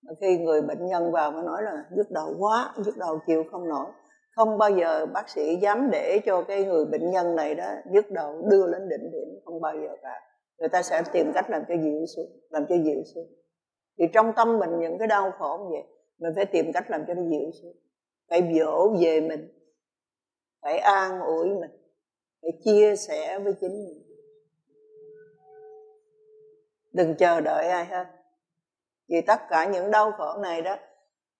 mà khi người bệnh nhân vào mà nói là nhức đầu quá, nhức đầu chịu không nổi. Không bao giờ bác sĩ dám để cho cái người bệnh nhân này đó nhức đầu, đưa lên đỉnh điểm, không bao giờ cả người ta sẽ tìm cách làm cho dịu xuống, làm cho dịu xuống. Thì trong tâm mình những cái đau khổ như vậy, mình phải tìm cách làm cho nó dịu xuống. Phải dỗ về mình, phải an ủi mình, phải chia sẻ với chính mình. Đừng chờ đợi ai hết. Vì tất cả những đau khổ này đó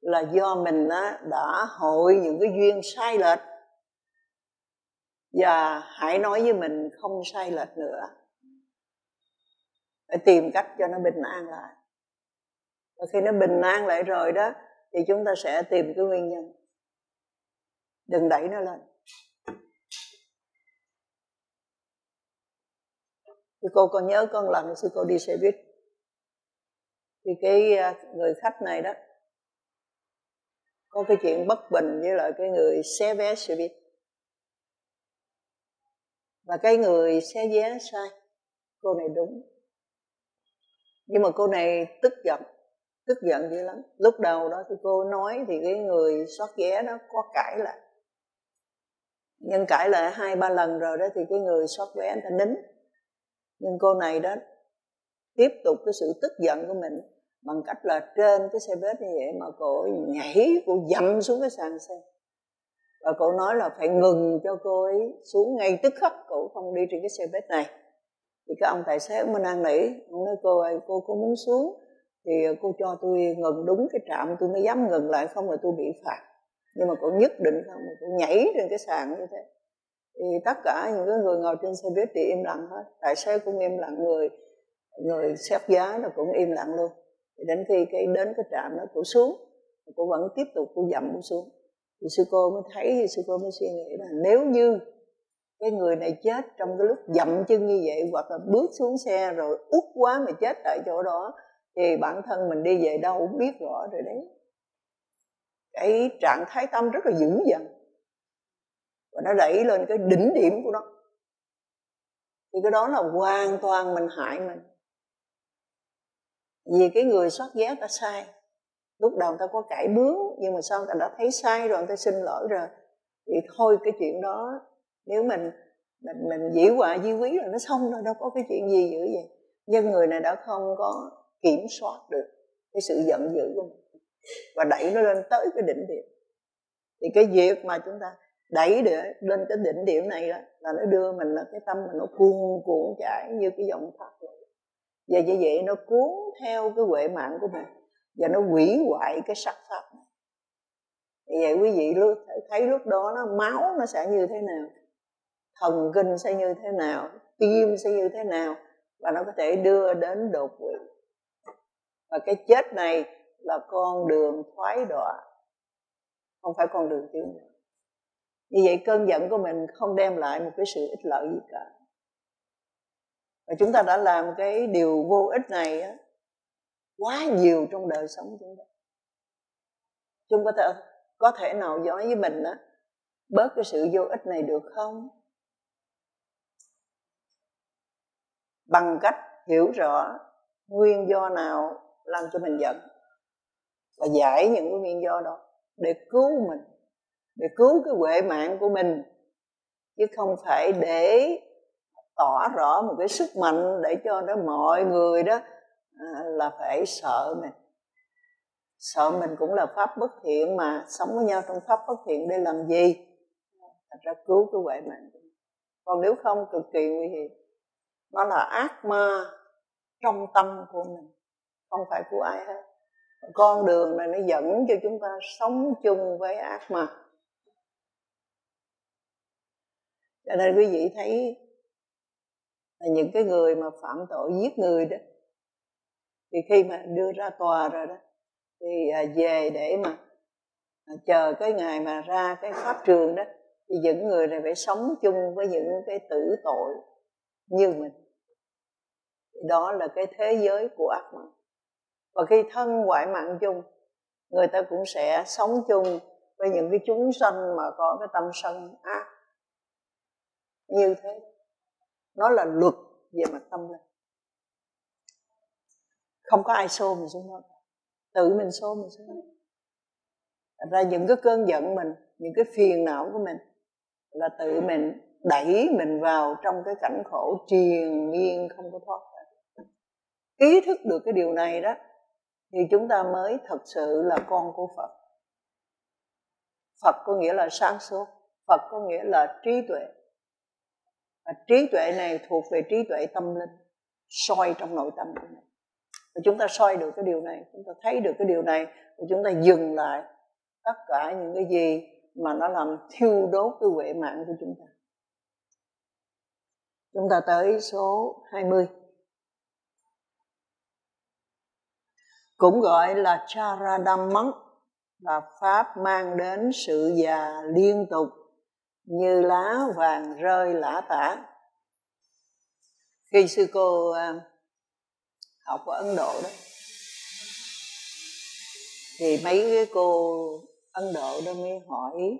là do mình đã hội những cái duyên sai lệch. Và hãy nói với mình không sai lệch nữa phải tìm cách cho nó bình an lại. Và khi nó bình an lại rồi đó, thì chúng ta sẽ tìm cái nguyên nhân. Đừng đẩy nó lên. Thì cô còn nhớ con lần sư cô đi xe buýt? Thì cái à, người khách này đó, có cái chuyện bất bình với lại cái người xé vé xe buýt. Và cái người xé vé sai, cô này đúng nhưng mà cô này tức giận tức giận dữ lắm. Lúc đầu đó thì cô nói thì cái người xót vé đó có cãi lại. Nhưng cãi lại hai, ba lần rồi đó thì cái người xót vé người ta nín. Nhưng cô này đó tiếp tục cái sự tức giận của mình bằng cách là trên cái xe buýt như vậy mà cô nhảy, cô dậm xuống cái sàn xe. Và cô nói là phải ngừng cho cô ấy xuống ngay tức khắc, cô không đi trên cái xe buýt này thì cái ông tài xế mới năn nỉ ông nói, cô ơi, cô có muốn xuống? Thì cô cho tôi ngừng đúng cái trạm, tôi mới dám ngừng lại, không là tôi bị phạt. Nhưng mà cô nhất định không mà cô nhảy trên cái sàn như thế. Thì tất cả những cái người ngồi trên xe buýt thì im lặng hết. Tài xế cũng im lặng, người người xếp giá nó cũng im lặng luôn. Thì đến khi cái, đến cái trạm đó, cô xuống, cô vẫn tiếp tục, cô dậm, cô xuống. Thì sư cô mới thấy thì sư cô mới suy nghĩ là nếu như cái người này chết trong cái lúc dậm chân như vậy hoặc là bước xuống xe rồi út quá mà chết tại chỗ đó, thì bản thân mình đi về đâu cũng biết rõ rồi đấy. Cái trạng thái tâm rất là dữ dằn. Và nó đẩy lên cái đỉnh điểm của nó. Thì cái đó là hoàn toàn mình hại mình. Vì cái người soát vé ta sai. Lúc đầu ta có cải bướng, nhưng mà sau ta đã thấy sai rồi, ta xin lỗi rồi. Thì thôi cái chuyện đó nếu mình mình mình dĩ hòa di quý là nó xong rồi, đâu có cái chuyện gì dữ vậy. Nhưng người này đã không có kiểm soát được cái sự giận dữ của mình và đẩy nó lên tới cái đỉnh điểm. Thì cái việc mà chúng ta đẩy để lên cái đỉnh điểm này đó là nó đưa mình là cái tâm mình nó cuồn cuộn chảy như cái dòng thác vậy. Và như vậy nó cuốn theo cái huệ mạng của mình và nó hủy hoại cái sắc pháp này. Thì vậy quý vị thấy lúc đó nó, máu nó sẽ như thế nào? Thần kinh sẽ như thế nào tim sẽ như thế nào và nó có thể đưa đến đột quỵ. Và cái chết này là con đường thoái đọa không phải con đường tiến bộ. Như vậy cơn giận của mình không đem lại một cái sự ích lợi gì cả. Và chúng ta đã làm cái điều vô ích này á, quá nhiều trong đời sống chúng ta. Chúng ta có thể, có thể nào nói với mình á bớt cái sự vô ích này được không? Bằng cách hiểu rõ nguyên do nào làm cho mình giận và giải những cái nguyên do đó để cứu mình để cứu cái huệ mạng của mình. Chứ không phải để tỏ rõ một cái sức mạnh để cho đó mọi người đó à, là phải sợ mình. Sợ mình cũng là pháp bất thiện mà sống với nhau trong pháp bất thiện để làm gì? Thật ra cứu cái huệ mạng còn nếu không cực kỳ nguy hiểm nó là ác ma trong tâm của mình. Không phải của ai hết. Con đường này nó dẫn cho chúng ta sống chung với ác ma. Cho nên quý vị thấy là những cái người mà phạm tội giết người đó, thì khi mà đưa ra tòa rồi đó, thì à, về để mà à, chờ cái ngày mà ra cái pháp trường đó, thì những người này phải sống chung với những cái tử tội như mình. Đó là cái thế giới của ác mộng. Và khi thân ngoại mạng chung, người ta cũng sẽ sống chung với những cái chúng sanh mà có cái tâm sân ác. Như thế, nó là luật về mặt tâm linh. Không có ai xô mình xuống đó tự mình xô mình xuống đó. Thật ra những cái cơn giận mình, những cái phiền não của mình là tự mình đẩy mình vào trong cái cảnh khổ triền miên, không có thoát ra. Ý thức được cái điều này đó, thì chúng ta mới thật sự là con của phật. Phật có nghĩa là sáng suốt, phật có nghĩa là trí tuệ. Và trí tuệ này thuộc về trí tuệ tâm linh, soi trong nội tâm của mình. Và chúng ta soi được cái điều này, chúng ta thấy được cái điều này, và chúng ta dừng lại tất cả những cái gì mà nó làm thiêu đốt cái huệ mạng của chúng ta chúng ta tới số 20 cũng gọi là charadamman là pháp mang đến sự già liên tục như lá vàng rơi lã tả. Khi sư cô à, học ở ấn độ đó, thì mấy cái cô ấn độ đó mới hỏi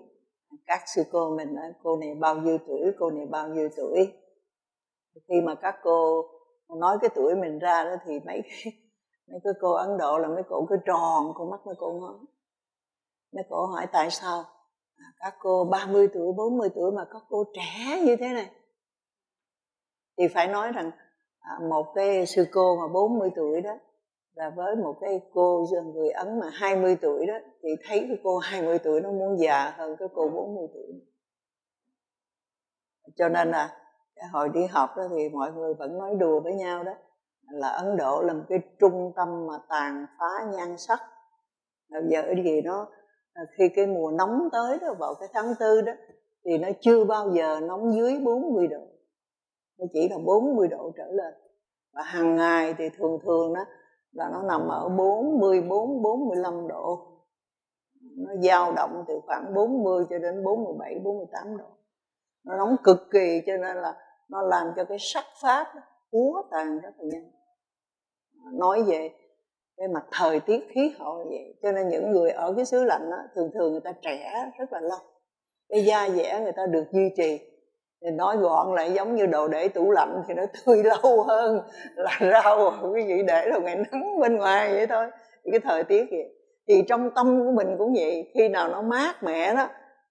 các sư cô mình à, cô này bao nhiêu tuổi? Cô này bao nhiêu tuổi? Khi mà các cô nói cái tuổi mình ra đó thì mấy cái mấy cái cô ấn độ là mấy cô cứ tròn con mắt mấy cô ngó. Mấy cô hỏi tại sao? À, các cô 30 tuổi 40 tuổi mà các cô trẻ như thế này. Thì phải nói rằng à, một cái sư cô mà 40 tuổi đó là với một cái cô người Ấn mà 20 tuổi đó thì thấy cái cô 20 tuổi nó muốn già hơn cái cô 40 tuổi. Cho nên là hồi đi học đó thì mọi người vẫn nói đùa với nhau đó, là Ấn Độ là một cái trung tâm mà tàn phá nhan sắc. Bây giờ gì nó à, khi cái mùa nóng tới đó, vào cái tháng tư đó, thì nó chưa bao giờ nóng dưới 40 độ, nó chỉ là 40 độ trở lên. Và hàng ngày thì thường thường đó, là nó nằm ở 44 45 độ. Nó dao động từ khoảng 40 cho đến 47 48 độ. Nó nóng cực kỳ cho nên là nó làm cho cái sắc pháp úa tàn rất là nhanh. Nói về cái mặt thời tiết khí hậu vậy. Cho nên những người ở cái xứ lạnh đó, thường thường người ta trẻ rất là lâu. Cái da dẻ người ta được duy trì. Thì nói gọn lại giống như đồ để tủ lạnh thì nó tươi lâu hơn là rau. Cái gì để rồi ngày nắng bên ngoài vậy thôi. Thì cái thời tiết vậy. Thì trong tâm của mình cũng vậy. Khi nào nó mát mẻ đó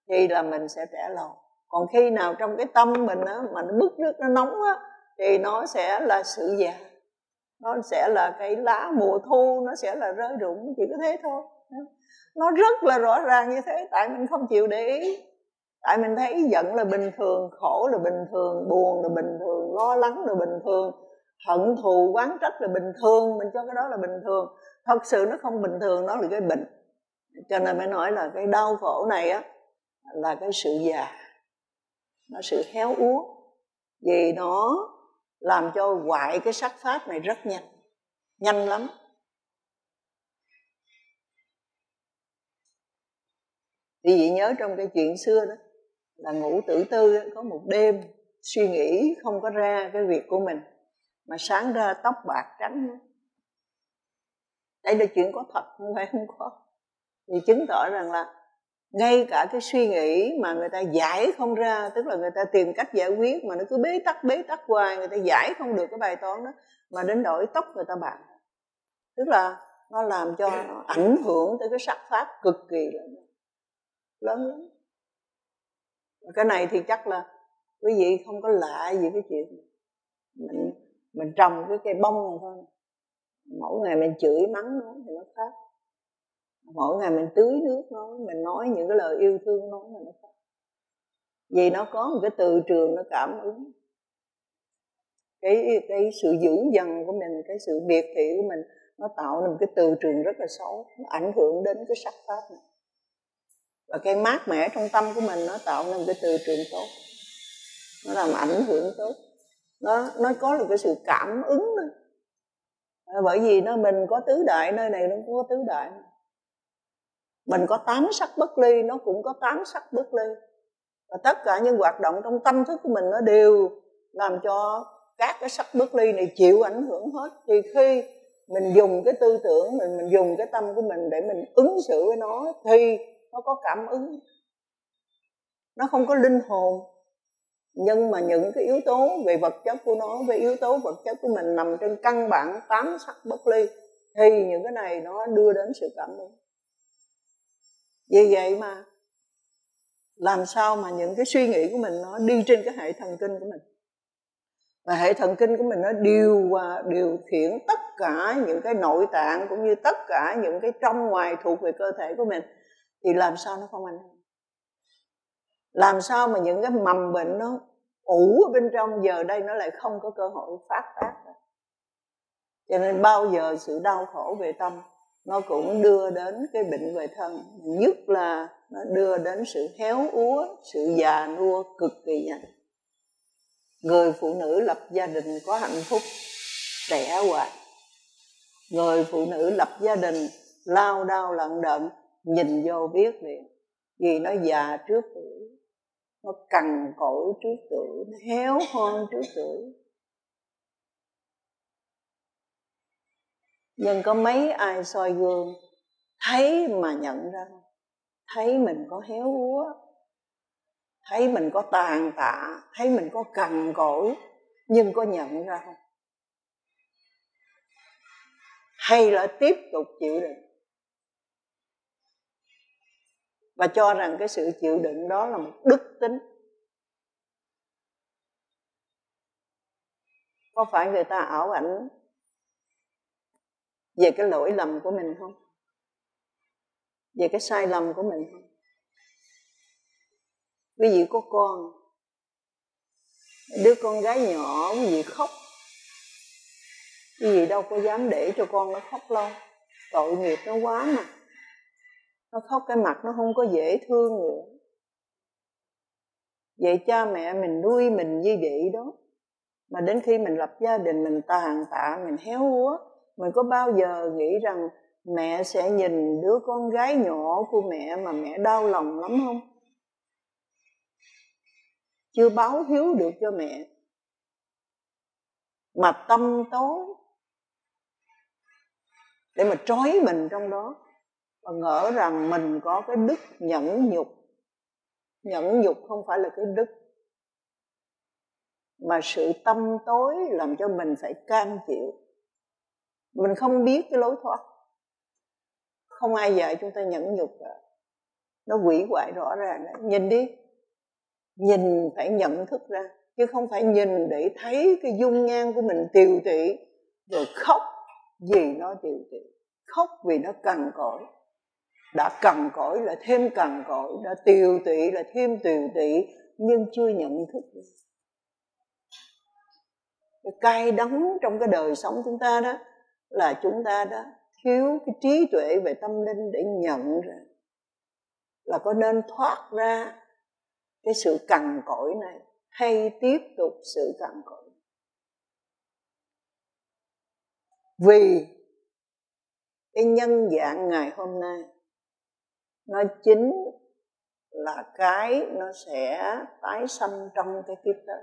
thì là mình sẽ trẻ lâu còn khi nào trong cái tâm mình á, mà nó bức nước nó nóng á, thì nó sẽ là sự già. Nó sẽ là cái lá mùa thu, nó sẽ là rơi rụng, chỉ có thế thôi. Nó rất là rõ ràng như thế, tại mình không chịu để ý. Tại mình thấy giận là bình thường, khổ là bình thường, buồn là bình thường, lo lắng là bình thường, hận thù, quán trách là bình thường, mình cho cái đó là bình thường. Thật sự nó không bình thường, nó là cái bệnh. Cho nên mới nói là cái đau khổ này á, là cái sự già nó sự héo úa vì nó làm cho hoại cái sắc pháp này rất nhanh. Nhanh lắm. Thì vị nhớ trong cái chuyện xưa đó, là ngũ tử tư có một đêm suy nghĩ không có ra cái việc của mình, mà sáng ra tóc bạc trắng. Đây là chuyện có thật, không phải không có. Thì chứng tỏ rằng là ngay cả cái suy nghĩ mà người ta giải không ra, tức là người ta tìm cách giải quyết mà nó cứ bế tắc bế tắc hoài, người ta giải không được cái bài toán đó, mà đến đổi tóc người ta bạc tức là nó làm cho nó ảnh hưởng tới cái sắc pháp cực kỳ lớn. Lớn lắm. Cái này thì chắc là quý vị không có lạ gì cái chuyện mình mình trồng cái cây bông này thôi. Mỗi ngày mình chửi mắng nó thì nó khác mỗi ngày mình tưới nước nó, mình nói những cái lời yêu thương nó là nó khác. Vì nó có một cái từ trường, nó cảm ứng. Cái cái sự dữ dằn của mình, cái sự biệt thị của mình, nó tạo nên một cái từ trường rất là xấu. Nó ảnh hưởng đến cái sắc pháp này. Và cái mát mẻ trong tâm của mình, nó tạo nên một cái từ trường tốt. Nó làm ảnh hưởng tốt. Nó nó có được cái sự cảm ứng đó. bởi vì nó, mình có tứ đại, nơi này nó cũng có tứ đại mình có tám sắc bất ly, nó cũng có tám sắc bất ly. Và tất cả những hoạt động trong tâm thức của mình nó đều làm cho các cái sắc bất ly này chịu ảnh hưởng hết. Thì khi mình dùng cái tư tưởng mình mình dùng cái tâm của mình để mình ứng xử với nó, thì nó có cảm ứng. Nó không có linh hồn. Nhưng mà những cái yếu tố về vật chất của nó về yếu tố vật chất của mình nằm trên căn bản tám sắc bất ly, thì những cái này nó đưa đến sự cảm ứng vì vậy mà làm sao mà những cái suy nghĩ của mình nó đi trên cái hệ thần kinh của mình? Và hệ thần kinh của mình nó điều và điều khiển tất cả những cái nội tạng cũng như tất cả những cái trong, ngoài thuộc về cơ thể của mình thì làm sao nó không ảnh hưởng làm sao mà những cái mầm bệnh nó ủ ở bên trong giờ đây nó lại không có cơ hội phát tác? Cho nên bao giờ sự đau khổ về tâm nó cũng đưa đến cái bệnh về thân nhất là nó đưa đến sự héo úa, sự già nua cực kỳ nhanh. Người phụ nữ lập gia đình có hạnh phúc, trẻ hoài. Người phụ nữ lập gia đình, lao đao lận đận nhìn vô biết liền. Vì nó già trước tuổi, nó cằn cỗi trước tuổi, nó héo hon trước tuổi. Nhưng có mấy ai soi gương, thấy mà nhận ra, thấy mình có héo úa, thấy mình có tàn tạ, thấy mình có cằn cỗi, nhưng có nhận ra không? Hay là tiếp tục chịu đựng? Và cho rằng cái sự chịu đựng đó là một đức tính. Có phải người ta ảo ảnh về cái lỗi lầm của mình không? Về cái sai lầm của mình không? Quý vị có con, đứa con gái nhỏ quý vị khóc. Quý vị đâu có dám để cho con nó khóc lâu. Tội nghiệp nó quá mà. Nó khóc cái mặt nó không có dễ thương nữa. Vậy cha mẹ mình nuôi mình như vậy đó. Mà đến khi mình lập gia đình, mình tàn tạ, mình héo úa mình có bao giờ nghĩ rằng mẹ sẽ nhìn đứa con gái nhỏ của mẹ mà mẹ đau lòng lắm không? Chưa báo hiếu được cho mẹ. Mà tâm tối. Để mà trói mình trong đó. Và ngỡ rằng mình có cái đức nhẫn nhục. Nhẫn nhục không phải là cái đức. Mà sự tâm tối làm cho mình phải cam chịu mình không biết cái lối thoát. Không ai dạy chúng ta nhẫn nhục cả nó quỷ hoại rõ ràng đó. nhìn đi. Nhìn phải nhận thức ra, chứ không phải nhìn để thấy cái dung nhan của mình tiều tụy, rồi khóc vì nó tiều tụy. Khóc vì nó cằn cỗi. Đã cằn cỗi là thêm cằn cỗi, đã tiều tụy là thêm tiều tụy, nhưng chưa nhận thức được cái cay đắng trong cái đời sống chúng ta đó là chúng ta đã thiếu cái trí tuệ về tâm linh để nhận ra là có nên thoát ra cái sự cằn cỗi này hay tiếp tục sự cằn cỗi. Vì cái nhân dạng ngày hôm nay, nó chính là cái nó sẽ tái sanh trong cái kiếp tới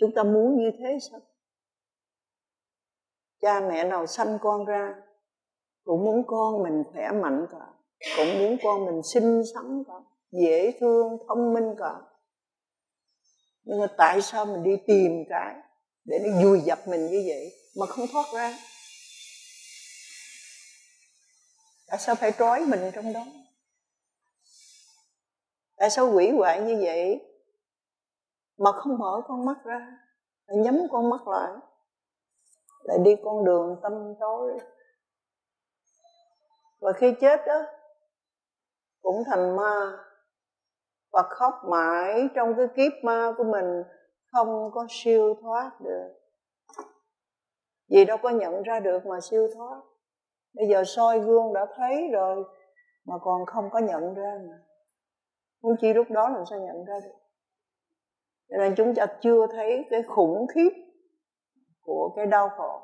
chúng ta muốn như thế sao? Cha mẹ nào sanh con ra, cũng muốn con mình khỏe mạnh cả, cũng muốn con mình xinh xắn cả, dễ thương, thông minh cả. Nhưng mà tại sao mình đi tìm cái để nó vùi dập mình như vậy mà không thoát ra? Tại sao phải trói mình trong đó? Tại sao quỷ hoại như vậy mà không mở con mắt ra nhắm con mắt lại? Lại đi con đường tâm tối. Và khi chết đó cũng thành ma. Và khóc mãi trong cái kiếp ma của mình, không có siêu thoát được. Vì đâu có nhận ra được mà siêu thoát. Bây giờ soi gương đã thấy rồi, mà còn không có nhận ra mà muốn chi lúc đó làm sao nhận ra được? Cho nên chúng ta chưa thấy cái khủng khiếp của cái đau khổ.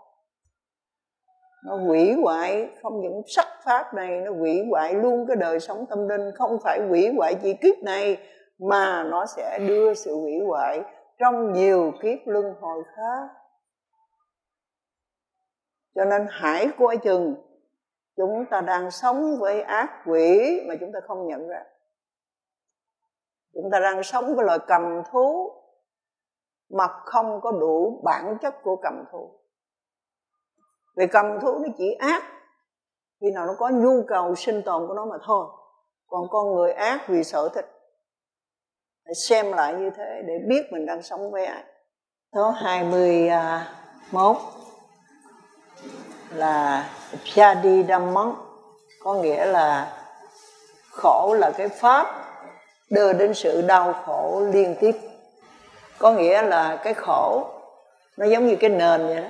Nó hủy hoại không những sắc pháp này, nó hủy hoại luôn cái đời sống tâm linh. Không phải hủy hoại chỉ kiếp này, mà nó sẽ đưa sự hủy hoại trong nhiều kiếp luân hồi khác. Cho nên hãy coi chừng, chúng ta đang sống với ác quỷ mà chúng ta không nhận ra. Chúng ta đang sống với loài cầm thú mà không có đủ bản chất của cầm thú. Vì cầm thú nó chỉ ác khi nào nó có nhu cầu sinh tồn của nó mà thôi. Còn con người ác vì sợ thích. Phải xem lại như thế để biết mình đang sống với ai. Số 21 là Phyadi Dhammam có nghĩa là khổ là cái pháp đưa đến sự đau khổ liên tiếp có nghĩa là cái khổ, nó giống như cái nền vậy đó.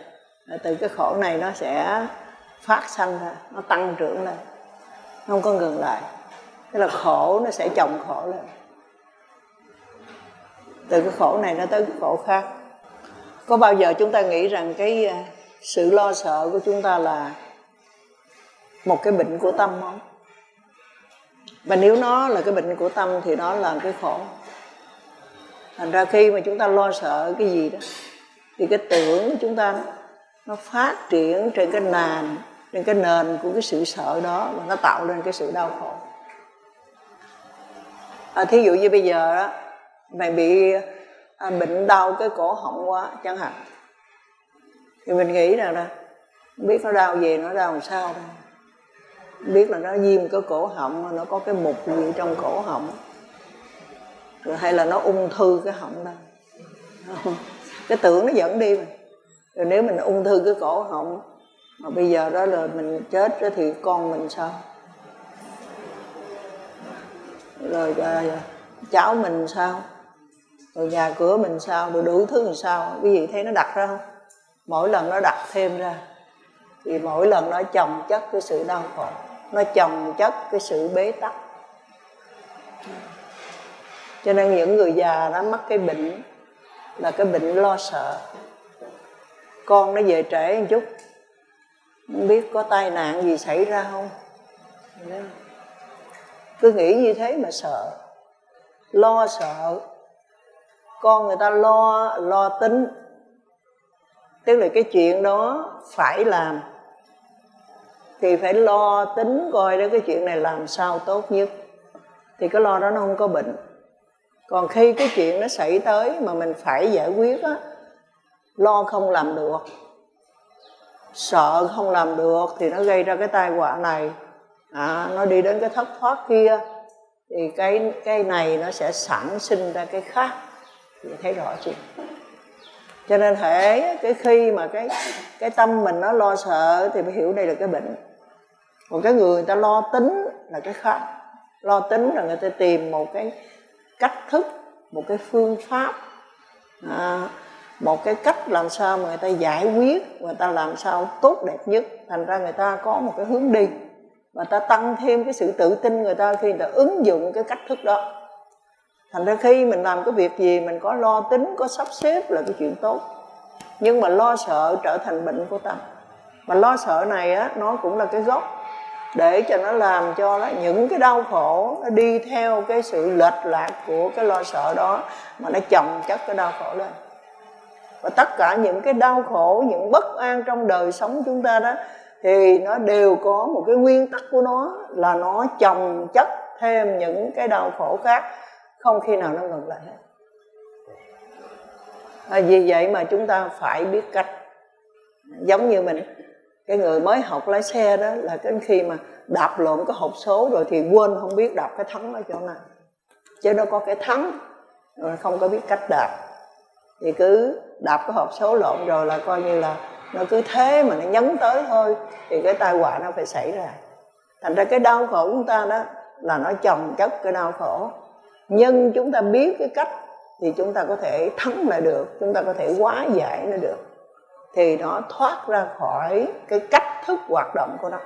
Từ cái khổ này nó sẽ phát sanh ra, nó tăng trưởng lên không có ngừng lại. Tức là khổ nó sẽ chồng khổ lên. Từ cái khổ này nó tới cái khổ khác. Có bao giờ chúng ta nghĩ rằng cái à, sự lo sợ của chúng ta là một cái bệnh của tâm không? Và nếu nó là cái bệnh của tâm thì nó là cái khổ thành ra khi mà chúng ta lo sợ cái gì đó thì cái tưởng của chúng ta nó phát triển trên cái nền trên cái nền của cái sự sợ đó và nó tạo lên cái sự đau khổ. À, thí dụ như bây giờ đó mày bị à, bệnh đau cái cổ họng quá chẳng hạn thì mình nghĩ rằng là không biết nó đau gì nó đau làm sao đâu biết là nó viêm cái cổ họng nó có cái mục gì trong cổ họng rồi hay là nó ung thư cái họng đây cái tưởng nó dẫn đi mà. Rồi nếu mình ung thư cái cổ họng mà bây giờ đó là mình chết đó thì con mình sao? Rồi à, cháu mình sao? Rồi nhà cửa mình sao? Rồi đủ thứ làm sao? Quý vị thấy nó đặt ra không? Mỗi lần nó đặt thêm ra thì mỗi lần nó chồng chất cái sự đau khổ nó chồng chất cái sự bế tắc cho nên những người già đó mắc cái bệnh là cái bệnh lo sợ. Con nó về trễ một chút, không biết có tai nạn gì xảy ra không. Cứ nghĩ như thế mà sợ, lo sợ. Con người ta lo lo tính. Tức là cái chuyện đó phải làm. Thì phải lo tính coi đó cái chuyện này làm sao tốt nhất. Thì cái lo đó nó không có bệnh còn khi cái chuyện nó xảy tới mà mình phải giải quyết á lo không làm được sợ không làm được thì nó gây ra cái tai họa này. À, nó đi đến cái thất thoát kia thì cái cái này nó sẽ sản sinh ra cái khác. Thì thấy rõ chưa? Cho nên thể cái khi mà cái cái tâm mình nó lo sợ thì phải hiểu đây là cái bệnh. Còn cái người người ta lo tính là cái khác. Lo tính là người ta tìm một cái cách thức một cái phương pháp à, một cái cách làm sao mà người ta giải quyết người ta làm sao tốt đẹp nhất. Thành ra người ta có một cái hướng đi và ta tăng thêm cái sự tự tin người ta khi người ta ứng dụng cái cách thức đó. Thành ra khi mình làm cái việc gì mình có lo tính có sắp xếp là cái chuyện tốt. Nhưng mà lo sợ trở thành bệnh của tâm mà lo sợ này á nó cũng là cái gốc để cho nó làm cho nó những cái đau khổ nó đi theo cái sự lệch lạc của cái lo sợ đó mà nó chồng chất cái đau khổ lên. Và tất cả những cái đau khổ những bất an trong đời sống chúng ta đó thì nó đều có một cái nguyên tắc của nó là nó chồng chất thêm những cái đau khổ khác không khi nào nó ngừng lại hết. À, vì vậy mà chúng ta phải biết cách. Giống như mình cái người mới học lái xe đó là cái khi mà đạp lộn cái hộp số rồi thì quên không biết đạp cái thắng ở chỗ nào. Chứ nó có cái thắng, rồi không có biết cách đạp. Thì cứ đạp cái hộp số lộn rồi là coi như là nó cứ thế mà nó nhấn tới thôi, thì cái tai họa nó phải xảy ra. Thành ra cái đau khổ của chúng ta đó là nó chồng chất cái đau khổ. Nhưng chúng ta biết cái cách thì chúng ta có thể thắng lại được, chúng ta có thể hóa giải nó được thì nó thoát ra khỏi cái cách thức hoạt động của nó.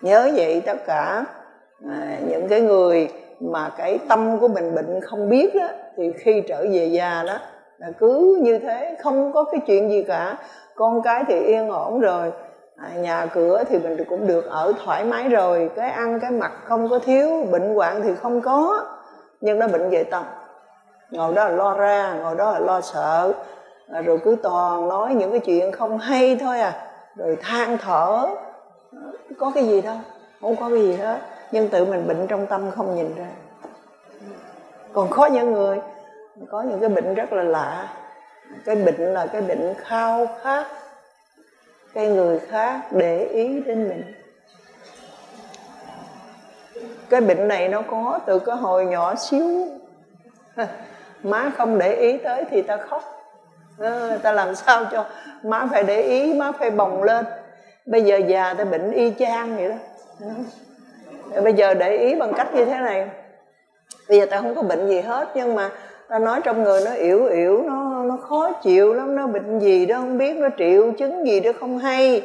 Nhớ vậy tất cả à, những cái người mà cái tâm của mình bệnh không biết đó, thì khi trở về già đó là cứ như thế không có cái chuyện gì cả. Con cái thì yên ổn rồi à, nhà cửa thì mình cũng được ở thoải mái rồi cái ăn cái mặc không có thiếu bệnh hoạn thì không có nhưng nó bệnh về tâm. Ngồi đó là lo ra ngồi đó là lo sợ à, rồi cứ toàn nói những cái chuyện không hay thôi à. Rồi than thở. Có cái gì đâu không có cái gì hết. Nhưng tự mình bệnh trong tâm không nhìn ra. Còn có những người có những cái bệnh rất là lạ. Cái bệnh là cái bệnh khao khát. Cái người khác để ý đến mình. Cái bệnh này nó có từ cái hồi nhỏ xíu. Má không để ý tới thì ta khóc à, ta làm sao cho má phải để ý má phải bồng lên. Bây giờ già ta bệnh y chang vậy đó. À. bây giờ để ý bằng cách như thế này. Bây giờ ta không có bệnh gì hết nhưng mà ta nói trong người nó yếu yếu nó nó khó chịu lắm nó bệnh gì đó không biết nó triệu chứng gì đó không hay.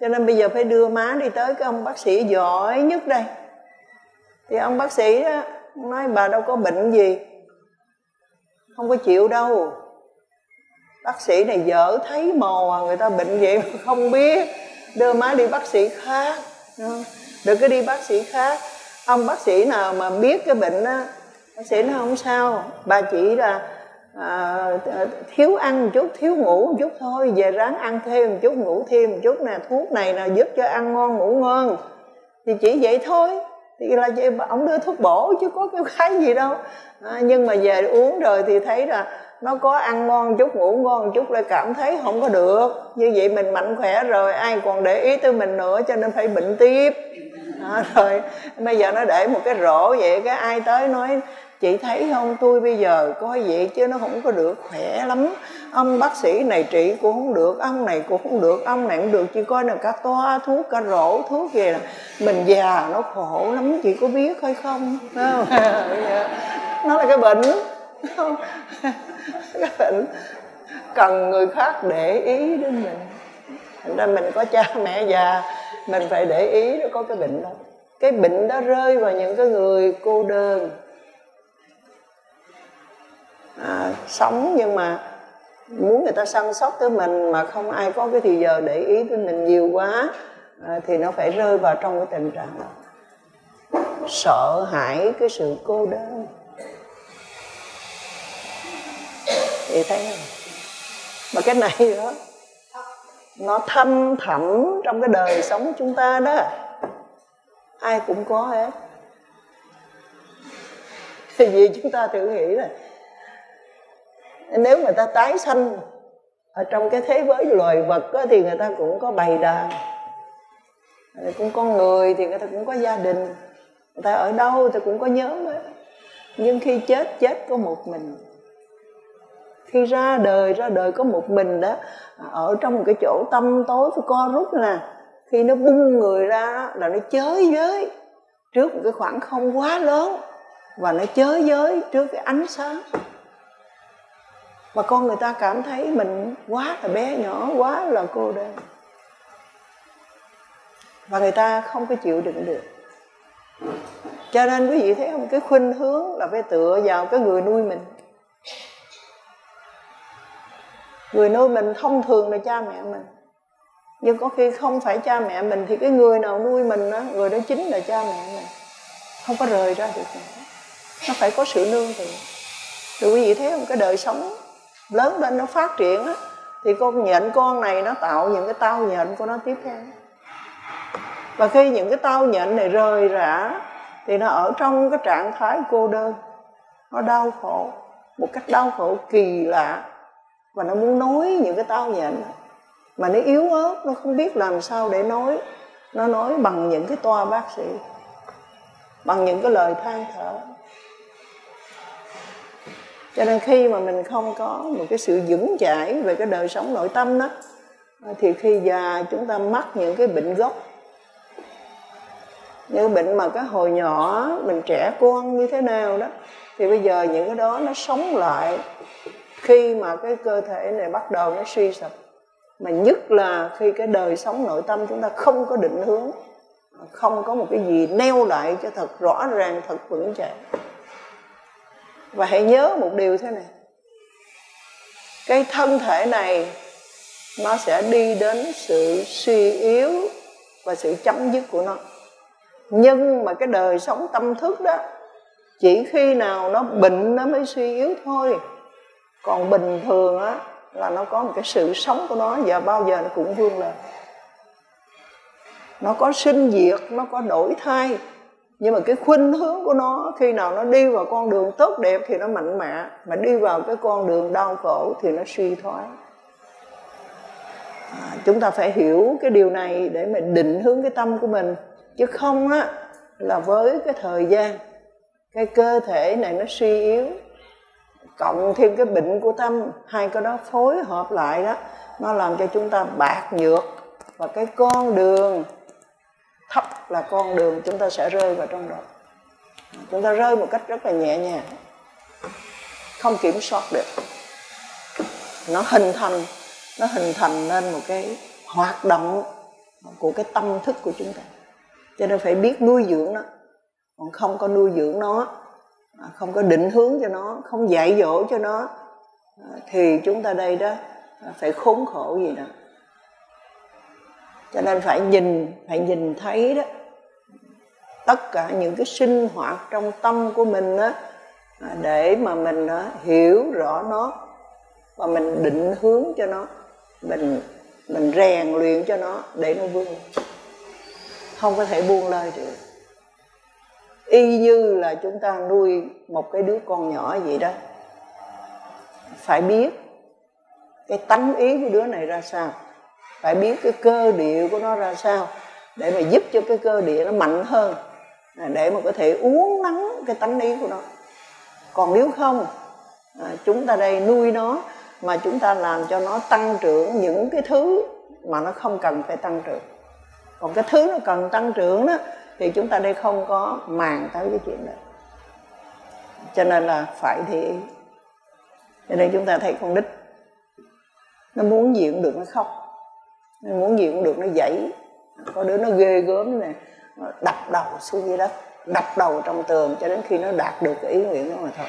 Cho nên bây giờ phải đưa má đi tới cái ông bác sĩ giỏi nhất đây. Thì ông bác sĩ đó nói bà đâu có bệnh gì không có chịu đâu bác sĩ này dở thấy mồ à người ta bệnh vậy mà không biết. Đưa má đi bác sĩ khác. Ờ, Đừng có đi bác sĩ khác. Ông bác sĩ nào mà biết cái bệnh á bác sĩ nó không sao. Bà chỉ là à, thiếu ăn một chút thiếu ngủ một chút thôi. Về ráng ăn thêm một chút ngủ thêm một chút nè. Thuốc này là giúp cho ăn ngon ngủ ngon. Thì chỉ vậy thôi. Thì là vậy ông đưa thuốc bổ chứ có cái cái gì đâu. À, nhưng mà về uống rồi thì thấy là nó có ăn ngon chút ngủ ngon chút lại cảm thấy không có được. Như vậy mình mạnh khỏe rồi ai còn để ý tới mình nữa cho nên phải bệnh tiếp. À, rồi bây giờ nó để một cái rổ vậy cái ai tới nói chị thấy không tôi bây giờ coi vậy chứ nó không có được khỏe lắm. Ông bác sĩ này trị cũng không được ông này cũng không được ông này cũng được chị coi là cả toa thuốc cả rổ thuốc gì là mình già nó khổ lắm chị có biết hay không? Dạ. Nó là cái bệnh. Cái bệnh cần người khác để ý đến mình. Thành ra mình có cha mẹ già mình phải để ý nó có cái bệnh đó. Cái bệnh đó rơi vào những cái người cô đơn. À, sống nhưng mà muốn người ta săn sóc tới mình mà không ai có cái thì giờ để ý tới mình nhiều quá à, thì nó phải rơi vào trong cái tình trạng đó. Sợ hãi cái sự cô đơn. Thì thấy không? Mà cái này đó nó thâm thẳm trong cái đời sống của chúng ta đó. Ai cũng có hết. Thì vì chúng ta tự nghĩ là nếu người ta tái sanh ở trong cái thế giới loài vật đó, thì người ta cũng có bày đàn cũng có người thì người ta cũng có gia đình. Người ta ở đâu thì cũng có nhớ hết. Nhưng khi chết chết có một mình khi ra đời ra đời có một mình đó, ở trong một cái chỗ tâm tối phải co rút nè, khi nó bung người ra là nó chới giới trước một cái khoảng không quá lớn và nó chới giới trước cái ánh sáng. Mà con người ta cảm thấy mình quá là bé nhỏ, quá là cô đơn. Và người ta không có chịu đựng được. Cho nên quý vị thấy không? Cái khuynh hướng là phải tựa vào cái người nuôi mình. Người nuôi mình thông thường là cha mẹ mình. Nhưng có khi không phải cha mẹ mình thì cái người nào nuôi mình đó người đó chính là cha mẹ mình. Không có rời ra được nữa. Nó phải có sự nương tựa. Rồi quý vị thấy không? Cái đời sống lớn lên nó phát triển á, thì con nhện con này nó tạo những cái tao nhện của nó tiếp theo. Và khi những cái tao nhện này rời rã, thì nó ở trong cái trạng thái cô đơn. Nó đau khổ. Một cách đau khổ kỳ lạ và nó muốn nói những cái tao nhện. Mà nó yếu ớt, nó không biết làm sao để nói. Nó nói bằng những cái toa bác sĩ. Bằng những cái lời than thở. Cho nên khi mà mình không có một cái sự vững chãi về cái đời sống nội tâm đó, thì khi già chúng ta mắc những cái bệnh gốc. Như bệnh mà cái hồi nhỏ, mình trẻ con như thế nào đó, thì bây giờ những cái đó nó sống lại khi mà cái cơ thể này bắt đầu nó suy sụp, mà nhất là khi cái đời sống nội tâm chúng ta không có định hướng, không có một cái gì neo lại cho thật rõ ràng, thật vững chãi. Và hãy nhớ một điều thế này, cái thân thể này nó sẽ đi đến sự suy yếu và sự chấm dứt của nó. Nhưng mà cái đời sống tâm thức đó, chỉ khi nào nó bệnh nó mới suy yếu thôi còn bình thường á là nó có một cái sự sống của nó và bao giờ nó cũng vươn lên nó có sinh diệt nó có đổi thay nhưng mà cái khuynh hướng của nó khi nào nó đi vào con đường tốt đẹp thì nó mạnh mẽ mà đi vào cái con đường đau khổ thì nó suy thoái. À, chúng ta phải hiểu cái điều này để mình định hướng cái tâm của mình chứ không á là với cái thời gian cái cơ thể này nó suy yếu cộng thêm cái bệnh của tâm, hai cái đó phối hợp lại đó, nó làm cho chúng ta bạc nhược. Và cái con đường thấp là con đường chúng ta sẽ rơi vào trong đó. Chúng ta rơi một cách rất là nhẹ nhàng, không kiểm soát được. Nó hình thành, nó hình thành nên một cái hoạt động của cái tâm thức của chúng ta. Cho nên phải biết nuôi dưỡng nó, còn không có nuôi dưỡng nó À, không có định hướng cho nó không dạy dỗ cho nó à, thì chúng ta đây đó à, phải khốn khổ gì đó. Cho nên phải nhìn phải nhìn thấy đó tất cả những cái sinh hoạt trong tâm của mình đó để mà mình đó, hiểu rõ nó và mình định hướng cho nó mình mình rèn luyện cho nó để nó vươn. Không có thể buông lơi được y như là chúng ta nuôi một cái đứa con nhỏ vậy đó. Phải biết cái tánh ý của đứa này ra sao. Phải biết cái cơ địa của nó ra sao để mà giúp cho cái cơ địa nó mạnh hơn, để mà có thể uống nắng cái tánh ý của nó. Còn nếu không à, chúng ta đây nuôi nó mà chúng ta làm cho nó tăng trưởng những cái thứ mà nó không cần phải tăng trưởng. Còn cái thứ nó cần tăng trưởng đó thì chúng ta đây không có màng tới cái chuyện đó cho nên là phải để cho nên chúng ta thấy con nít, nó muốn gì cũng được nó khóc, nó muốn gì cũng được nó dãy có đứa nó ghê gớm này nó đập đầu xuống dưới đất, đập đầu trong tường cho đến khi nó đạt được cái ý nguyện đó mà thôi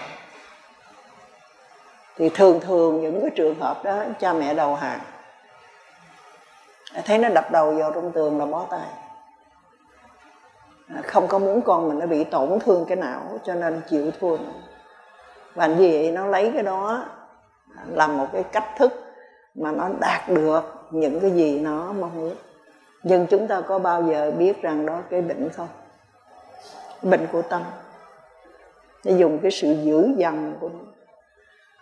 thì thường thường những cái trường hợp đó, cha mẹ đầu hàng, thấy nó đập đầu vào trong tường là bó tay. À, không có muốn con mình nó bị tổn thương cái não, cho nên chịu thua. Và vì vậy nó lấy cái đó à, làm một cái cách thức mà nó đạt được những cái gì nó mong muốn. Nhưng chúng ta có bao giờ biết rằng đó cái bệnh không? Bệnh của tâm. Nó dùng cái sự dữ dằn của nó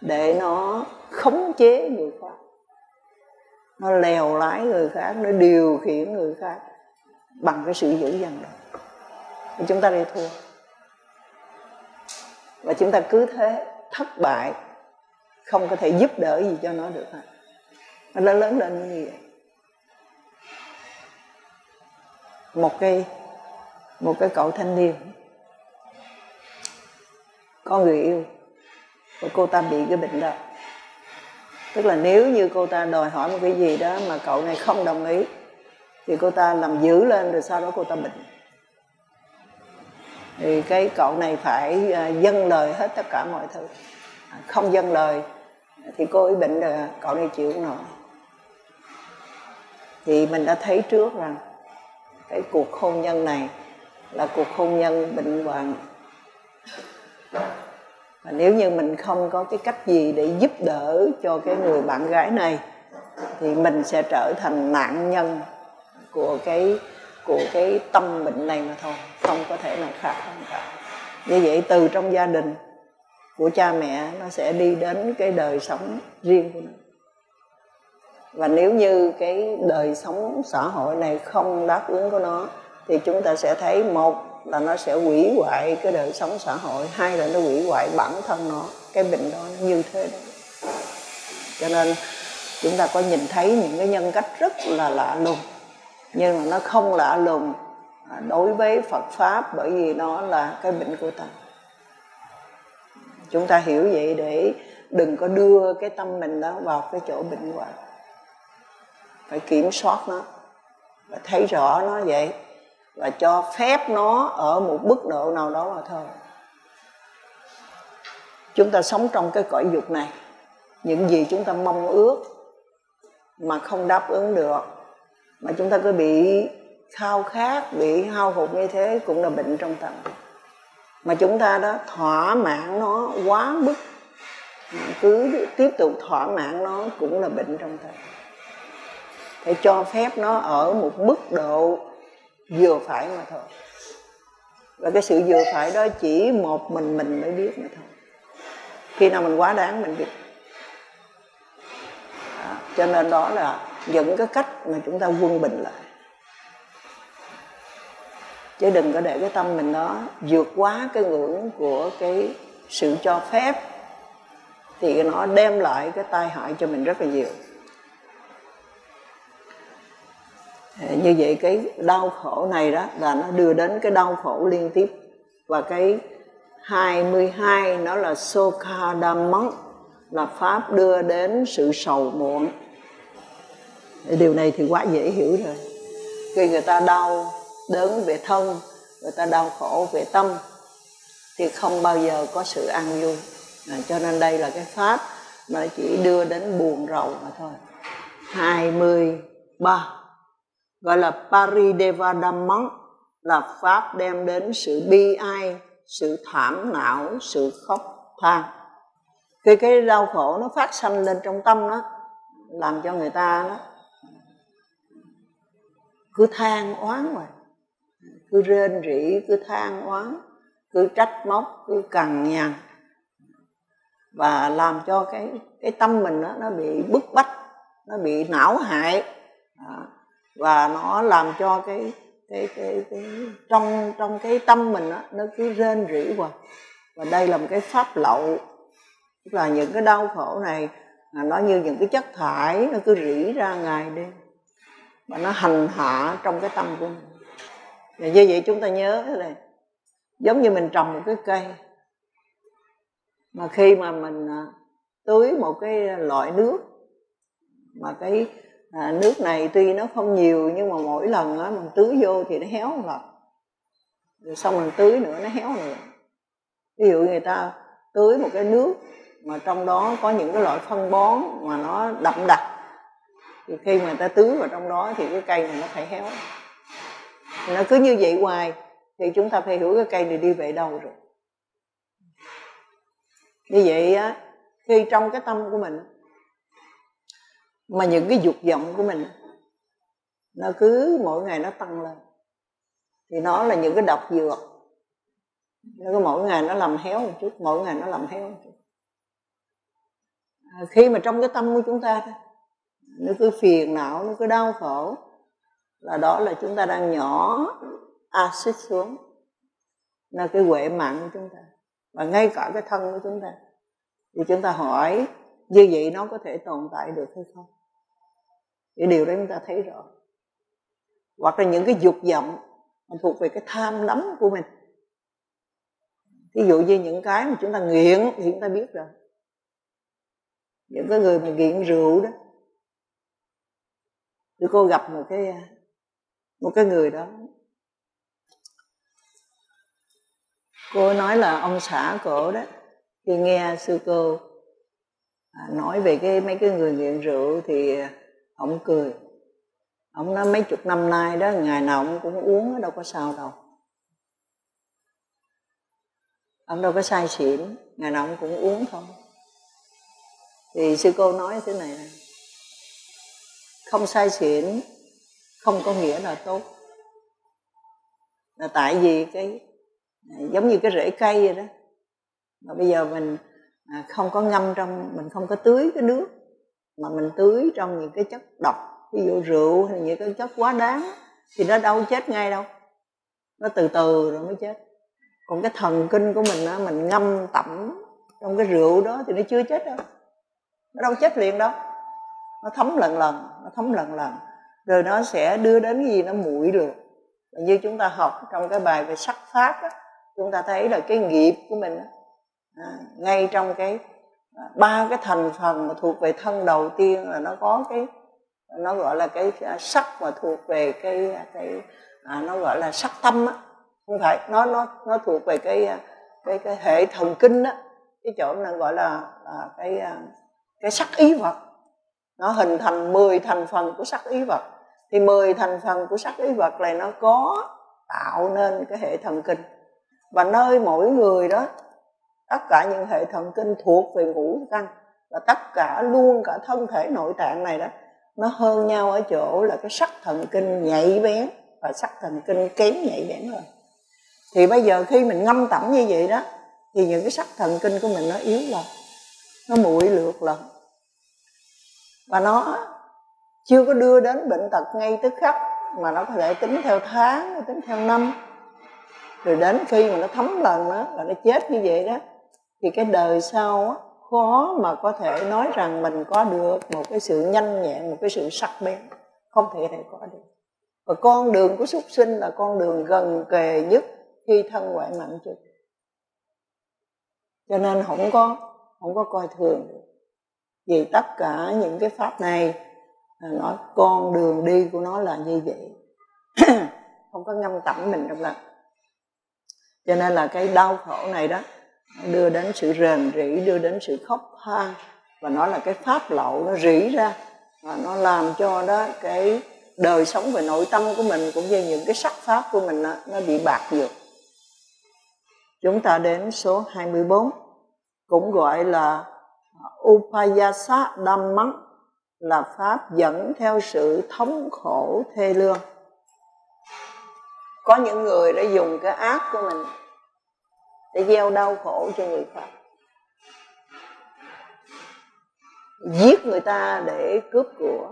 để nó khống chế người khác. Nó lèo lái người khác, nó điều khiển người khác bằng cái sự dữ dằn đó chúng ta đi thua. Và chúng ta cứ thế thất bại, không có thể giúp đỡ gì cho nó được hết nó lớn lớn lên như vậy. Một cái một cái cậu thanh niên có người yêu và cô ta bị cái bệnh đó. Tức là nếu như cô ta đòi hỏi một cái gì đó mà cậu này không đồng ý, thì cô ta làm dữ lên rồi sau đó cô ta bệnh thì cái cậu này phải ờ, dâng lời hết tất cả mọi thứ. À, không dâng lời thì cô ấy bệnh rồi cậu này chịu không nổi. Thì mình đã thấy trước rằng cái cuộc hôn nhân này là cuộc hôn nhân bệnh hoạn. Và nếu như mình không có cái cách gì để giúp đỡ cho cái người bạn gái này, thì mình sẽ trở thành nạn nhân của cái của cái tâm bệnh này mà thôi không có thể nào khác hơn cả. Như vậy từ trong gia đình của cha mẹ, nó sẽ đi đến cái đời sống riêng của nó. Và nếu như cái đời sống xã hội này không đáp ứng của nó, thì chúng ta sẽ thấy một là nó sẽ hủy hoại cái đời sống xã hội, hai là nó hủy hoại bản thân nó, cái bệnh đó như thế. Đó cho nên chúng ta có nhìn thấy những cái nhân cách rất là lạ lùng, nhưng mà nó không lạ lùng À, đối với Phật pháp, bởi vì nó là cái bệnh của tâm. Chúng ta hiểu vậy để đừng có đưa cái tâm mình đó vào cái chỗ bệnh hoạn. Phải kiểm soát nó và thấy rõ nó vậy và cho phép nó ở một mức độ nào đó mà thôi. Chúng ta sống trong cái cõi dục này. Những gì chúng ta mong ước mà không đáp ứng được, mà chúng ta cứ bị khao khát, bị hao hụt như thế cũng là bệnh trong tâm mà chúng ta đó, thỏa mãn nó quá mức. Cứ tiếp tục thỏa mãn nó cũng là bệnh trong tâm phải cho phép nó ở một mức độ vừa phải mà thôi. Và cái sự vừa phải đó chỉ một mình mình mới biết mà thôi. Khi nào mình quá đáng, mình biết. Đó. cho nên đó là những cái cách mà chúng ta quân bình lại chứ đừng có để cái tâm mình nó vượt quá cái ngưỡng của cái sự cho phép. Thì nó đem lại cái tai hại cho mình rất là nhiều. Ờ, như vậy cái đau khổ này đó là nó đưa đến cái đau khổ liên tiếp. Và cái 22 nó là Sokadamon là pháp đưa đến sự sầu muộn. Điều này thì quá dễ hiểu rồi. Khi người ta đau đớn về thân người ta đau khổ về tâm thì không bao giờ có sự an vui. À, cho nên đây là cái pháp mà chỉ đưa đến buồn rầu mà thôi. 23 gọi là Paridevadamman là pháp đem đến sự bi ai sự thảm não sự khóc than. Khi cái đau khổ nó phát sanh lên trong tâm đó làm cho người ta đó cứ than oán rồi cứ rên rỉ cứ than oán cứ trách móc cứ cằn nhằn. Và làm cho cái cái tâm mình đó, nó bị bức bách nó bị não hại. Và nó làm cho cái cái cái, cái trong trong cái tâm mình đó, nó cứ rên rỉ hoài. Và đây là một cái pháp lậu. Tức là những cái đau khổ này à, nó như những cái chất thải nó cứ rỉ ra ngày đêm. Và nó hành hạ trong cái tâm của mình và như vậy chúng ta nhớ thế này, giống như mình trồng một cái cây mà khi mà mình à, tưới một cái loại nước mà cái à, nước này tuy nó không nhiều nhưng mà mỗi lần á mình tưới vô thì nó héo một lần rồi xong mình tưới nữa nó héo nữa ví dụ người ta tưới một cái nước mà trong đó có những cái loại phân bón mà nó đậm đặc thì khi mà người ta tưới vào trong đó thì cái cây này nó phải héo nó cứ như vậy hoài thì chúng ta phải hiểu cái cây này đi về đâu rồi. Như vậy á khi trong cái tâm của mình mà những cái dục vọng của mình nó cứ mỗi ngày nó tăng lên thì nó là những cái độc dược. Nó cứ mỗi ngày nó làm héo một chút mỗi ngày nó làm héo một chút. À, khi mà trong cái tâm của chúng ta nó cứ phiền não nó cứ đau khổ là đó là chúng ta đang nhỏ axit xuống. Là cái huệ mạng của chúng ta. Và ngay cả cái thân của chúng ta. Thì chúng ta hỏi, như vậy nó có thể tồn tại được hay không? Cái điều đấy chúng ta thấy rõ. Hoặc là những cái dục vọng mà thuộc về cái tham đắm của mình. Ví dụ như những cái mà chúng ta nghiện thì chúng ta biết rồi. Những cái người mà nghiện rượu đó. Thì cô gặp một cái một cái người đó. Cô nói là ông xã cổ đó. Khi nghe sư cô à, nói về cái mấy cái người nghiện rượu thì ông cười. Ông nói mấy chục năm nay đó, ngày nào ông cũng uống, đâu có sao đâu. Ông đâu có sai xỉn, ngày nào ông cũng uống thôi. Thì sư cô nói thế này nè. Không sai xỉn không có nghĩa là tốt. Là tại vì cái à, giống như cái rễ cây vậy đó. Mà bây giờ mình à, không có ngâm trong, mình không có tưới cái nước, mà mình tưới trong những cái chất độc, ví dụ rượu hay những cái chất quá đáng, thì nó đâu chết ngay đâu. Nó từ từ rồi mới chết. Còn cái thần kinh của mình á, mình ngâm tẩm trong cái rượu đó thì nó chưa chết đâu. Nó đâu chết liền đâu. Nó thấm lần lần, nó thấm lần lần rồi nó sẽ đưa đến cái gì nó muội được. Như chúng ta học trong cái bài về sắc pháp á chúng ta thấy là cái nghiệp của mình á à, ngay trong cái à, ba cái thành phần mà thuộc về thân đầu tiên là nó có cái nó gọi là cái à, sắc mà thuộc về cái à, cái à, nó gọi là sắc tâm á. Không phải nó nó nó thuộc về cái à, cái cái hệ thần kinh á. Cái chỗ nó gọi là, là cái cái sắc ý vật nó hình thành 10 thành phần của sắc ý vật. Thì 10 thành phần của sắc ý vật này nó có tạo nên cái hệ thần kinh. Và nơi mỗi người đó, tất cả những hệ thần kinh thuộc về ngũ căn và tất cả luôn cả thân thể nội tạng này đó, nó hơn nhau ở chỗ là cái sắc thần kinh nhạy bén và sắc thần kinh kém nhạy bén hơn. Thì bây giờ khi mình ngâm tẩm như vậy đó, thì những cái sắc thần kinh của mình nó yếu lần nó muội lượt lần và nó chưa có đưa đến bệnh tật ngay tức khắc mà nó có thể tính theo tháng tính theo năm. Rồi đến khi mà nó thấm lần đó là nó chết như vậy đó thì cái đời sau á, khó mà có thể nói rằng mình có được một cái sự nhanh nhẹn một cái sự sắc bén. Không thể thể có được. Và con đường của súc sinh là con đường gần kề nhất khi thân ngoại mạnh trực cho nên không có không có coi thường được vì tất cả những cái pháp này nó con đường đi của nó là như vậy. Không có ngâm tẩm mình trong là cho nên là cái đau khổ này đó đưa đến sự rền rỉ đưa đến sự khóc than. Và nó là cái pháp lậu nó rỉ ra. Và nó làm cho đó cái đời sống về nội tâm của mình cũng như những cái sắc pháp của mình đó, nó bị bạc nhược chúng ta đến số 24 cũng gọi là Upayasa Dhammam là pháp dẫn theo sự thống khổ thê lương. Có những người đã dùng cái ác của mình để gieo đau khổ cho người khác. Giết người ta để cướp của,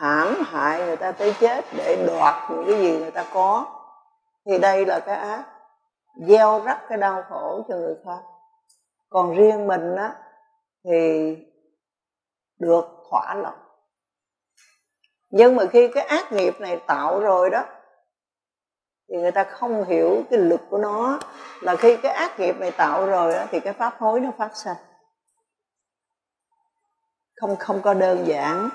hãm hại người ta tới chết để đoạt những cái gì người ta có. Thì đây là cái ác, gieo rắc cái đau khổ cho người khác. Còn riêng mình á thì được thỏa lòng. Nhưng mà khi cái ác nghiệp này tạo rồi đó thì người ta không hiểu cái lực của nó. Là khi cái ác nghiệp này tạo rồi đó, thì cái pháp hối nó phát sinh không không có đơn giản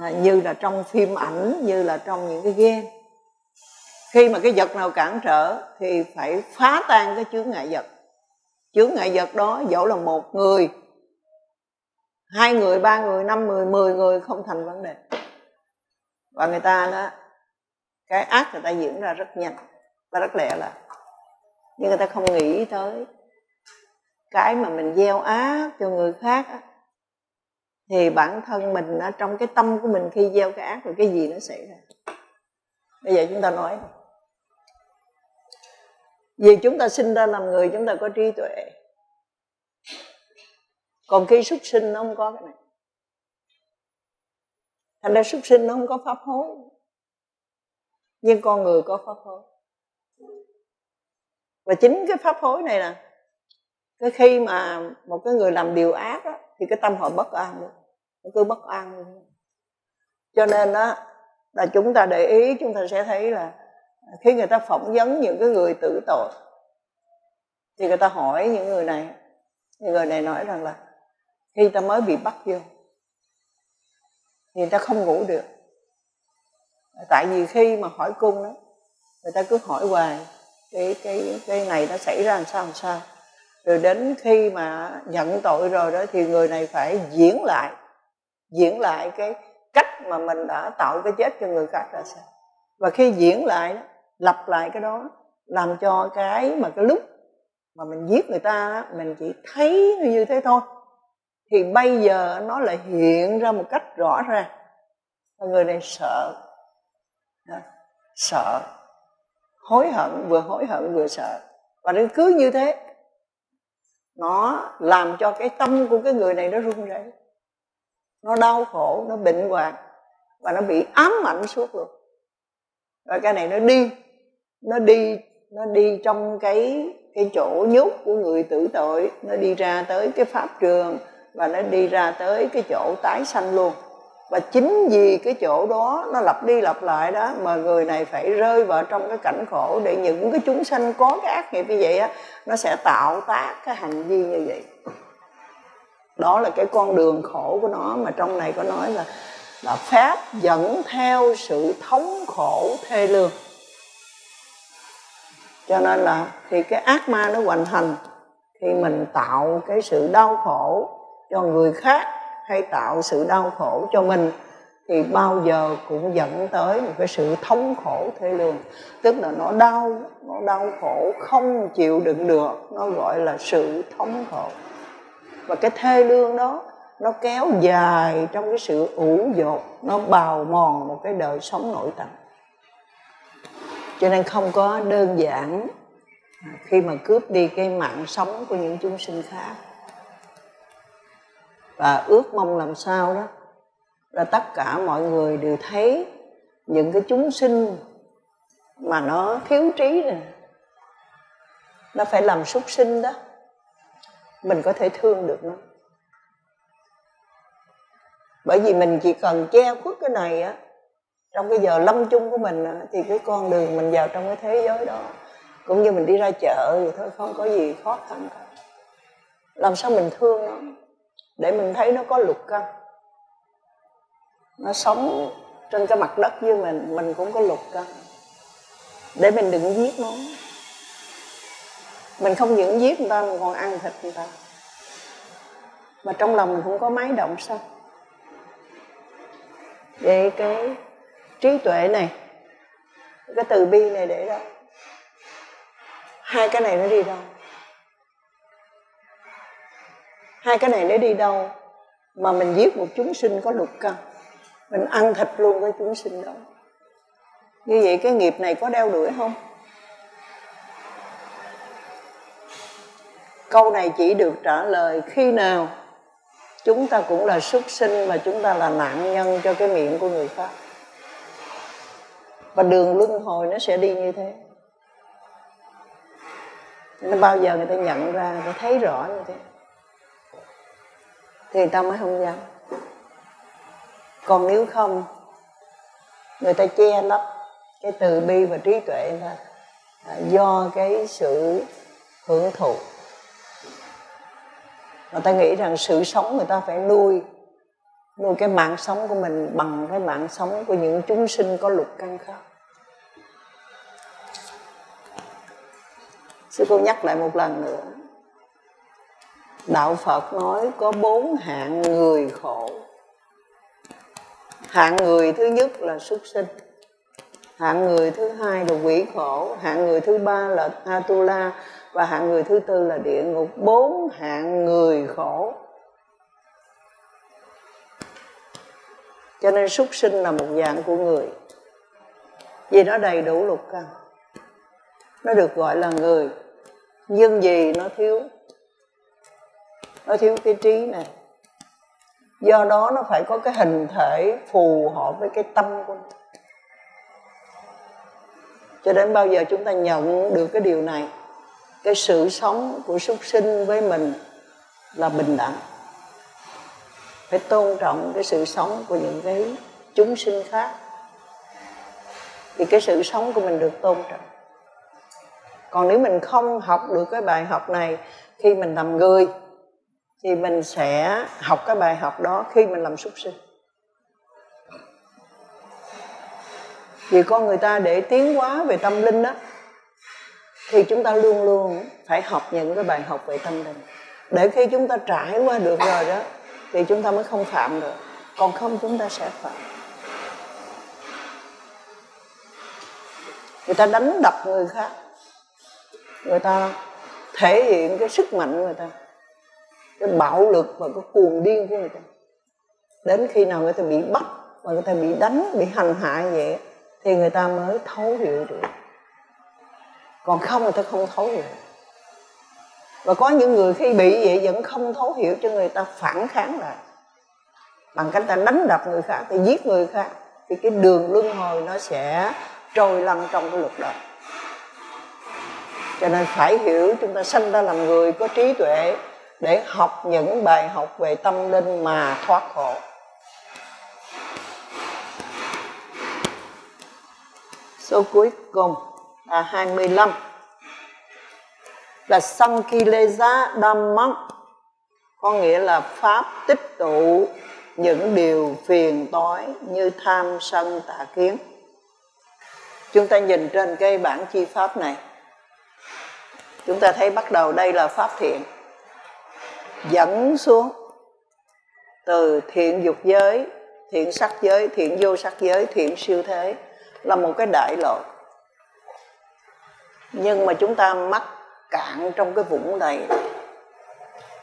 à, như là trong phim ảnh như là trong những cái game. Khi mà cái vật nào cản trở thì phải phá tan cái chướng ngại vật. Chướng ngại vật đó dẫu là một người hai người ba người năm người mười người không thành vấn đề. Và người ta đó cái ác người ta diễn ra rất nhanh và rất lẹ là nhưng người ta không nghĩ tới cái mà mình gieo ác cho người khác á, thì bản thân mình ở trong cái tâm của mình khi gieo cái ác rồi cái gì nó xảy ra. Bây giờ chúng ta nói. Vì chúng ta sinh ra làm người chúng ta có trí tuệ còn khi xuất sinh nó không có cái này. Thành ra xuất sinh nó không có pháp hối. Nhưng con người có pháp hối. Và chính cái pháp hối này nè, cái khi mà một cái người làm điều ác đó thì cái tâm họ bất an luôn. Nó cứ bất an luôn. Cho nên đó là chúng ta để ý, chúng ta sẽ thấy là khi người ta phỏng vấn những cái người tử tội, thì người ta hỏi những người này những người này nói rằng là khi ta mới bị bắt vô thì người ta không ngủ được. Tại vì khi mà hỏi cung đó người ta cứ hỏi hoài cái cái cái này nó xảy ra làm sao làm sao. Rồi đến khi mà nhận tội rồi đó thì người này phải diễn lại diễn lại cái cách mà mình đã tạo cái chết cho người khác là sao. Và khi diễn lại đó, lặp lại cái đó làm cho cái mà cái lúc mà mình giết người ta mình chỉ thấy như thế thôi thì bây giờ nó lại hiện ra một cách rõ ràng. Và người này sợ. Sợ. Hối hận, vừa hối hận vừa sợ. Và nó cứ như thế. Nó làm cho cái tâm của cái người này nó run rẩy. Nó đau khổ, nó bệnh hoạn. Và nó bị ám ảnh suốt luôn. Và cái này nó đi. Nó đi nó đi trong cái cái chỗ nhốt của người tử tội. Nó đi ra tới cái pháp trường và nó đi ra tới cái chỗ tái sanh luôn. Và chính vì cái chỗ đó nó lặp đi lặp lại đó mà người này phải rơi vào trong cái cảnh khổ để những cái chúng sanh có cái ác nghiệp như vậy á, nó sẽ tạo tác cái hành vi như vậy. Đó là cái con đường khổ của nó mà trong này có nói là là pháp dẫn theo sự thống khổ thê lương. Cho nên là thì cái ác ma nó hoành hành, thì mình tạo cái sự đau khổ cho người khác hay tạo sự đau khổ cho mình, thì bao giờ cũng dẫn tới một cái sự thống khổ thê lương. Tức là nó đau nó đau khổ, không chịu đựng được, nó gọi là sự thống khổ. Và cái thê lương đó, nó kéo dài trong cái sự ủ dột, nó bào mòn một cái đời sống nội tâm cho nên không có đơn giản à, khi mà cướp đi cái mạng sống của những chúng sinh khác và ước mong làm sao đó là tất cả mọi người đều thấy những cái chúng sinh mà nó thiếu trí nè nó phải làm súc sinh đó mình có thể thương được nó. Bởi vì mình chỉ cần che khuất cái này á trong cái giờ lâm chung của mình á, thì cái con đường mình vào trong cái thế giới đó cũng như mình đi ra chợ vậy thôi không có gì khó khăn cả. Làm sao mình thương nó? Để mình thấy nó có lục căn nó sống trên cái mặt đất với mình mình cũng có lục căn để mình đừng giết nó. Mình không những giết người ta mà còn ăn thịt người ta. Mà trong lòng mình cũng có máy động sao? Để cái trí tuệ này, cái từ bi này để đâu hai cái này nó đi đâu? Hai cái này nó đi đâu mà mình giết một chúng sinh có lục căn? Mình ăn thịt luôn cái chúng sinh đó. Như vậy cái nghiệp này có đeo đuổi không? Câu này chỉ được trả lời khi nào chúng ta cũng là xuất sinh và chúng ta là nạn nhân cho cái miệng của người khác và đường luân hồi nó sẽ đi như thế. Nên bao giờ người ta nhận ra, người ta thấy rõ như thế thì người ta mới không dám. Còn nếu không, người ta che lấp cái từ bi và trí tuệ là à, do cái sự hưởng thụ. Người ta nghĩ rằng sự sống người ta phải nuôi nuôi cái mạng sống của mình bằng cái mạng sống của những chúng sinh có lục căn khác. Sư cô nhắc lại một lần nữa đạo phật nói có bốn hạng người khổ. Hạng người thứ nhất là súc sinh. Hạng người thứ hai là quỷ khổ. Hạng người thứ ba là atula. Và hạng người thứ tư là địa ngục. Bốn hạng người khổ. Cho nên súc sinh là một dạng của người. Vì nó đầy đủ lục căn. Nó được gọi là người. Nhưng gì nó thiếu nó thiếu cái trí này do đó nó phải có cái hình thể phù hợp với cái tâm của nó. Cho đến bao giờ chúng ta nhận được cái điều này, cái sự sống của súc sinh với mình là bình đẳng. Phải tôn trọng cái sự sống của những cái chúng sinh khác. Thì cái sự sống của mình được tôn trọng. Còn nếu mình không học được cái bài học này, khi mình làm người thì mình sẽ học cái bài học đó khi mình làm súc sinh. Vì con người ta để tiến hóa về tâm linh đó thì chúng ta luôn luôn phải học những cái bài học về tâm linh. Để khi chúng ta trải qua được rồi đó, thì chúng ta mới không phạm được. Còn không, chúng ta sẽ phạm. Người ta đánh đập người khác. Người ta thể hiện cái sức mạnh của người ta cái bạo lực và cái cuồng điên của người ta. Đến khi nào người ta bị bắt và người ta bị đánh, bị hành hạ vậy, thì người ta mới thấu hiểu được. Còn không, người ta không thấu hiểu. Và có những người khi bị vậy vẫn không thấu hiểu cho người ta phản kháng lại. Bằng cách ta đánh đập người khác thì giết người khác, thì cái đường luân hồi nó sẽ trôi lăn trong cái luật đó cho nên phải hiểu chúng ta sanh ra làm người có trí tuệ để học những bài học về tâm linh mà thoát khổ. Số cuối cùng là 25 là Sankilesa Dhammam có nghĩa là pháp tích tụ những điều phiền tối như tham sân tà kiến. Chúng ta nhìn trên cái bản chi pháp này. Chúng ta thấy bắt đầu đây là pháp thiện dẫn xuống. Từ thiện dục giới, thiện sắc giới, thiện vô sắc giới, thiện siêu thế là một cái đại lộ. Nhưng mà chúng ta mắc cạn trong cái vũng lầy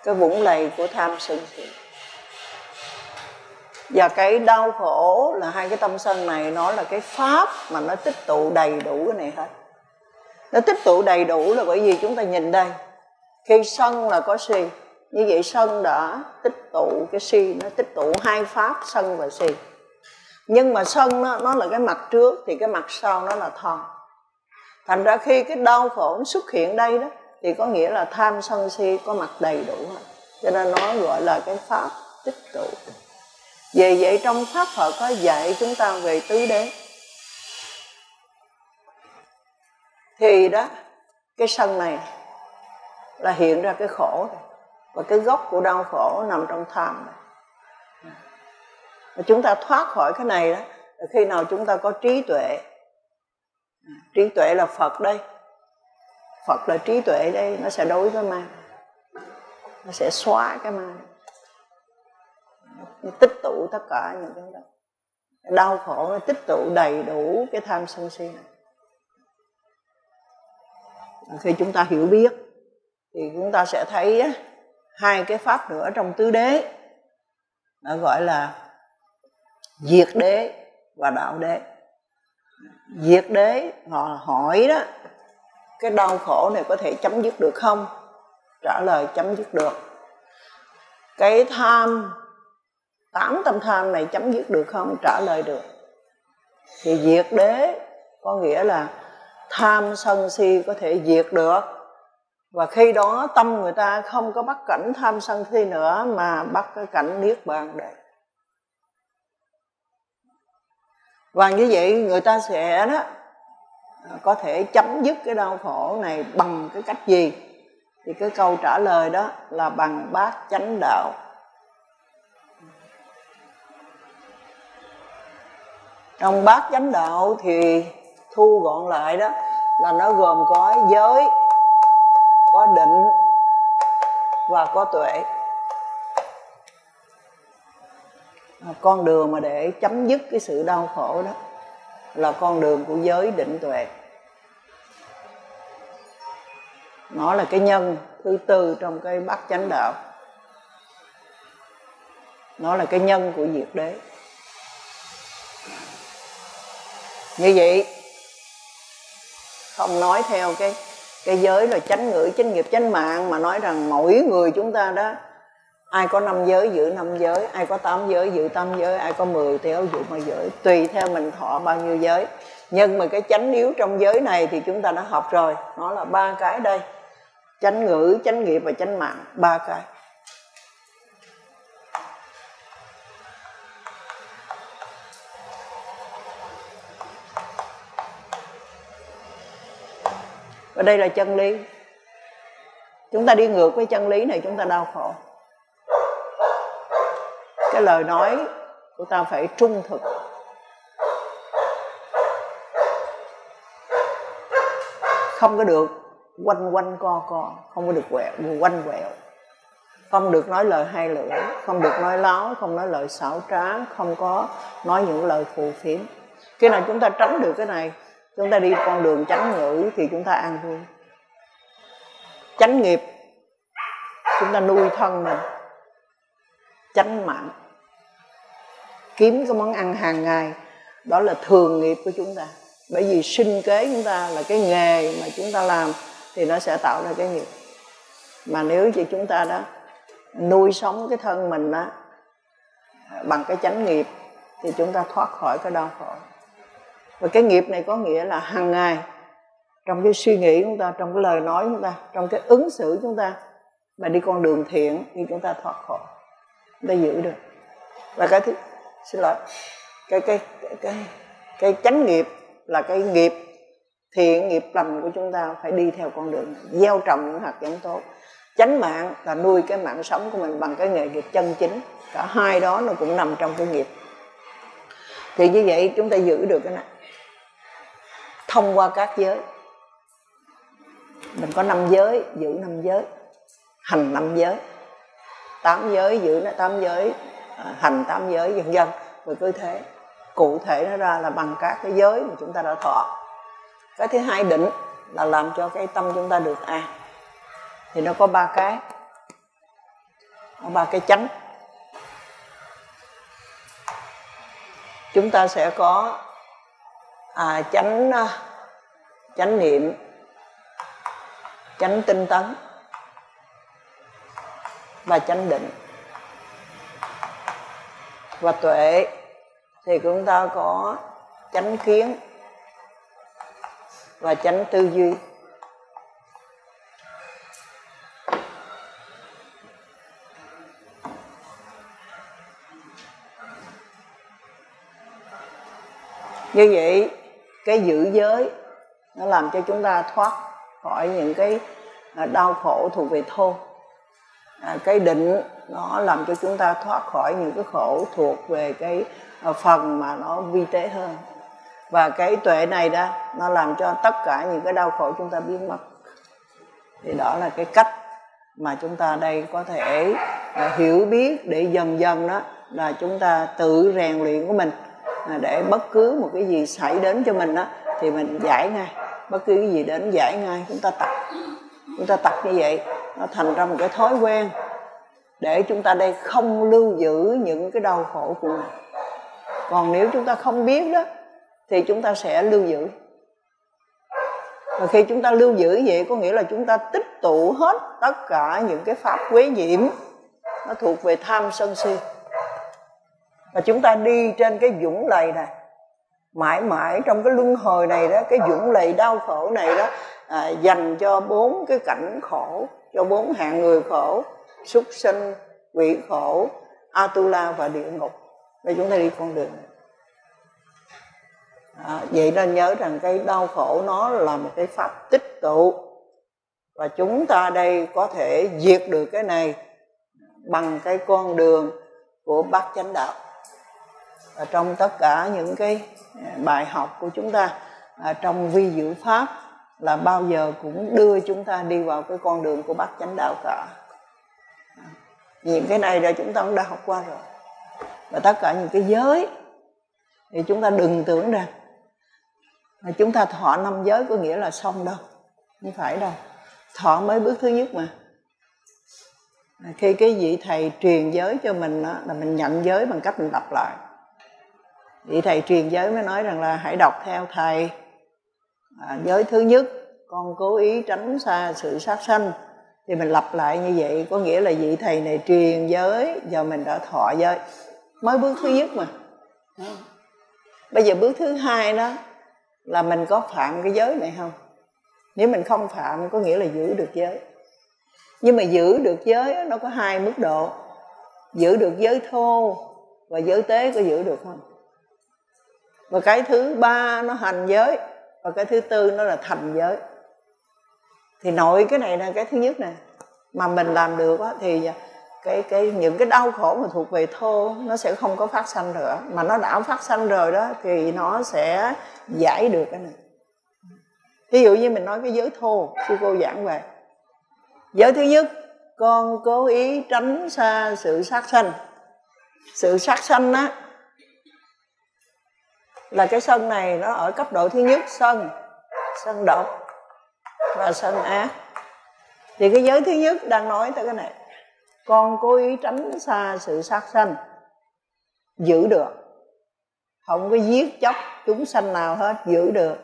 cái vũng lầy của tham sân si. Và cái đau khổ là hai cái tâm sân này, nó là cái pháp mà nó tích tụ đầy đủ cái này hết. Nó tích tụ đầy đủ là bởi vì chúng ta nhìn đây, khi sân là có si như vậy sân đã tích tụ cái si nó tích tụ hai pháp sân và si. Nhưng mà sân nó, nó là cái mặt trước thì cái mặt sau nó là thon thành ra khi cái đau khổ nó xuất hiện đây đó thì có nghĩa là tham sân si có mặt đầy đủ hết cho nên nó gọi là cái pháp tích tụ. Vì vậy trong pháp Phật có dạy chúng ta về tứ đế. Thì đó cái sân này là hiện ra cái khổ rồi và cái gốc của đau khổ nằm trong tham này. Và chúng ta thoát khỏi cái này đó, là khi nào chúng ta có trí tuệ. Trí tuệ là phật đây. Phật là trí tuệ đây, nó sẽ đối với ma. Nó sẽ xóa cái ma. Nó tích tụ tất cả những cái đó. Đau khổ nó tích tụ đầy đủ cái tham sân si này. Khi chúng ta hiểu biết, thì chúng ta sẽ thấy hai cái pháp nữa trong tứ đế. Nó gọi là diệt đế và đạo đế. Diệt đế, họ hỏi đó, cái đau khổ này có thể chấm dứt được không? Trả lời chấm dứt được. Cái tham, tám tâm tham này chấm dứt được không? Trả lời được. Thì diệt đế có nghĩa là tham sân si có thể diệt được và khi đó tâm người ta không có bắt cảnh tham sân si nữa, mà bắt cái cảnh niết bàn để và như vậy người ta sẽ đó, có thể chấm dứt cái đau khổ này bằng cái cách gì? Thì cái câu trả lời đó là bằng bát chánh đạo. Trong bát chánh đạo thì thu gọn lại đó là nó gồm có giới có định và có tuệ. À, con đường mà để chấm dứt cái sự đau khổ đó là con đường của giới định tuệ. Nó là cái nhân thứ tư trong cái bát chánh đạo. Nó là cái nhân của diệt đế. Như vậy, không nói theo cái cái giới là chánh ngữ, chánh nghiệp, chánh mạng mà nói rằng mỗi người chúng ta đó, ai có năm giới giữ năm giới, ai có tám giới giữ tám giới, ai có mười theo giữ mười giới tùy theo mình thọ bao nhiêu giới. Nhưng mà cái chánh yếu trong giới này thì chúng ta đã học rồi. Nó là ba cái đây. Chánh ngữ, chánh nghiệp và chánh mạng, ba cái. Và đây là chân lý. Chúng ta đi ngược với chân lý này, chúng ta đau khổ. Cái lời nói của ta phải trung thực. Không có được quanh quanh co co, không có được quẹo, quanh quẹo. Không được nói lời hai lưỡi, không được nói láo, không nói lời xảo trá, không có nói những lời phù phiếm. Cái nào chúng ta tránh được cái này chúng ta đi con đường chánh ngữ thì chúng ta an vui. Chánh nghiệp, chúng ta nuôi thân mình. Chánh mạng. Kiếm cái món ăn hàng ngày, đó là thường nghiệp của chúng ta. Bởi vì sinh kế chúng ta là cái nghề mà chúng ta làm thì nó sẽ tạo ra cái nghiệp. Mà nếu như chúng ta đó nuôi sống cái thân mình đó bằng cái chánh nghiệp thì chúng ta thoát khỏi cái đau khổ và cái nghiệp này có nghĩa là hàng ngày trong cái suy nghĩ chúng ta trong cái lời nói chúng ta trong cái ứng xử chúng ta mà đi con đường thiện thì chúng ta thoát khỏi chúng ta giữ được. Và cái thứ xin lỗi cái cái cái cái, cái chánh nghiệp là cái nghiệp thiện nghiệp lành của chúng ta phải đi theo con đường gieo trồng những hạt giống tốt. Chánh mạng là nuôi cái mạng sống của mình bằng cái nghề nghiệp chân chính cả hai đó nó cũng nằm trong cái nghiệp. Thì như vậy chúng ta giữ được cái này thông qua các giới. Mình có năm giới, giữ năm giới, hành năm giới. Tám giới giữ tám giới à, hành tám giới dần dần rồi cứ thế. Cụ thể nó ra là bằng các cái giới mà chúng ta đã thọ. Cái thứ hai định là làm cho cái tâm chúng ta được an. Thì nó có ba cái. Có ba cái chánh. Chúng ta sẽ có à, chánh à, chánh niệm chánh tinh tấn và chánh định. Và tuệ thì chúng ta có chánh kiến và chánh tư duy. Như vậy cái giữ giới nó làm cho chúng ta thoát khỏi những cái à, đau khổ thuộc về thô à, cái định nó làm cho chúng ta thoát khỏi những cái khổ thuộc về cái à, phần mà nó vi tế hơn. Và cái tuệ này đó nó làm cho tất cả những cái đau khổ chúng ta biến mất. Thì đó là cái cách mà chúng ta đây có thể à, hiểu biết để dần dần đó là chúng ta tự rèn luyện của mình để bất cứ một cái gì xảy đến cho mình đó thì mình giải ngay. Bất cứ cái gì đến giải ngay, chúng ta tập. Chúng ta tập như vậy, nó thành ra một cái thói quen để chúng ta đây không lưu giữ những cái đau khổ của mình. Còn nếu chúng ta không biết đó, thì chúng ta sẽ lưu giữ. Và khi chúng ta lưu giữ vậy, có nghĩa là chúng ta tích tụ hết tất cả những cái pháp quế nhiễm nó thuộc về tham sân si và chúng ta đi trên cái dũng lầy này mãi mãi trong cái luân hồi này đó cái dũng lầy đau khổ này đó à, dành cho bốn cái cảnh khổ cho bốn hạng người khổ súc sinh quỷ khổ atula và địa ngục. Để chúng ta đi con đường này. À, vậy nên nhớ rằng cái đau khổ nó là một cái pháp tích tụ. Và chúng ta đây có thể diệt được cái này bằng cái con đường của bát chánh đạo và trong tất cả những cái à, bài học của chúng ta à, trong vi diệu pháp là bao giờ cũng đưa chúng ta đi vào cái con đường của bát chánh đạo cả. Những cái này là chúng ta cũng đã học qua rồi. Và tất cả những cái giới thì chúng ta đừng tưởng rằng mà chúng ta thọ năm giới có nghĩa là xong đâu. Không phải đâu. Thọ mới bước thứ nhất mà. Khi cái vị thầy truyền giới cho mình đó, là mình nhận giới bằng cách mình đọc lại vị thầy truyền giới mới nói rằng là hãy đọc theo thầy. À, giới thứ nhất con cố ý tránh xa sự sát sanh. Thì mình lặp lại như vậy có nghĩa là vị thầy này truyền giới giờ mình đã thọ giới. Mới bước thứ nhất mà. Bây giờ bước thứ hai đó là mình có phạm cái giới này không? Nếu mình không phạm có nghĩa là giữ được giới. Nhưng mà giữ được giới nó có hai mức độ. Giữ được giới thô và giới tế có giữ được không? Và cái thứ ba nó hành giới và cái thứ tư nó là thành giới. Thì nội cái này là cái thứ nhất nè mà mình làm được á, thì cái cái những cái đau khổ mà thuộc về thô nó sẽ không có phát sanh nữa. Mà nó đã phát sanh rồi đó thì nó sẽ giải được cái này. Ví dụ như mình nói cái giới thô sư cô giảng về. Giới thứ nhất con cố ý tránh xa sự sát sanh. Sự sát sanh á là cái sân này nó ở cấp độ thứ nhất, sân sân độc và sân ác thì cái giới thứ nhất đang nói tới cái này. Con cố ý tránh xa sự sát sanh, giữ được. Không có giết chóc chúng sanh nào hết, giữ được.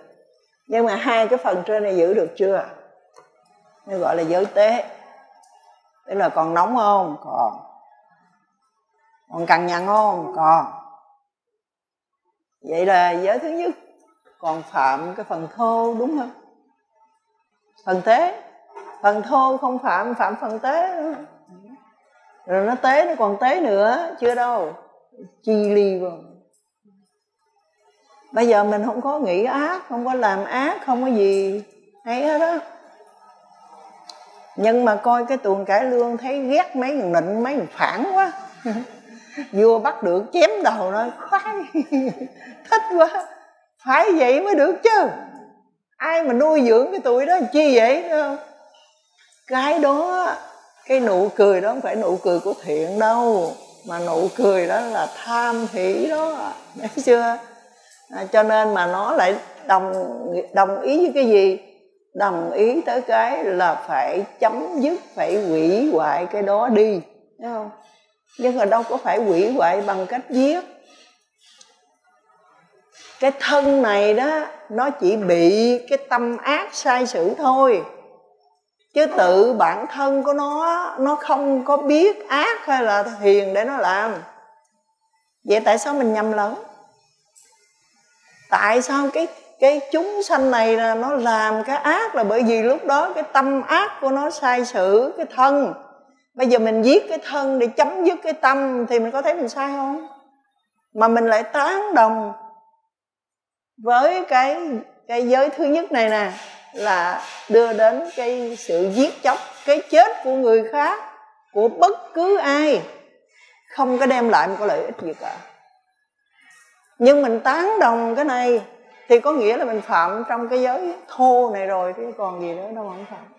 Nhưng mà hai cái phần trên này giữ được chưa? Nó gọi là giới tế. Tức là còn nóng không? Còn. Còn cằn nhằn không? Còn vậy là giới thứ nhất. Còn phạm cái phần thô đúng không? Phần tế. Phần thô không phạm phạm phần tế. Rồi nó tế, nó còn tế nữa. Chưa đâu. Chi ly rồi bây giờ mình không có nghĩ ác, không có làm ác, không có gì hay hết đó nhưng mà coi cái tuồng cải lương thấy ghét mấy thằng nịnh, mấy thằng phản quá. vua bắt được chém đầu nó khoái. Thích quá. Phải vậy mới được chứ. Ai mà nuôi dưỡng cái tuổi đó chi vậy đâu cái đó cái nụ cười đó không phải nụ cười của thiện đâu mà nụ cười đó là tham hỷ đó. Thấy chưa? À, cho nên mà nó lại đồng đồng ý với cái gì? Đồng ý tới cái là phải chấm dứt phải hủy hoại cái đó đi thấy không? Nhưng mà đâu có phải hủy hoại bằng cách giết. Cái thân này đó, nó chỉ bị cái tâm ác sai sử thôi. Chứ tự bản thân của nó nó không có biết ác hay là hiền để nó làm. Vậy tại sao mình nhầm lẫn? Tại sao cái cái chúng sanh này là nó làm cái ác là bởi vì lúc đó cái tâm ác của nó sai sử cái thân bây giờ mình giết cái thân để chấm dứt cái tâm thì mình có thấy mình sai không? Mà mình lại tán đồng với cái cái giới thứ nhất này nè, là đưa đến cái sự giết chóc, cái chết của người khác, của bất cứ ai, không có đem lại một cái lợi ích gì cả. Nhưng mình tán đồng cái này thì có nghĩa là mình phạm trong cái giới thô này rồi chứ còn gì nữa đâu mà không phạm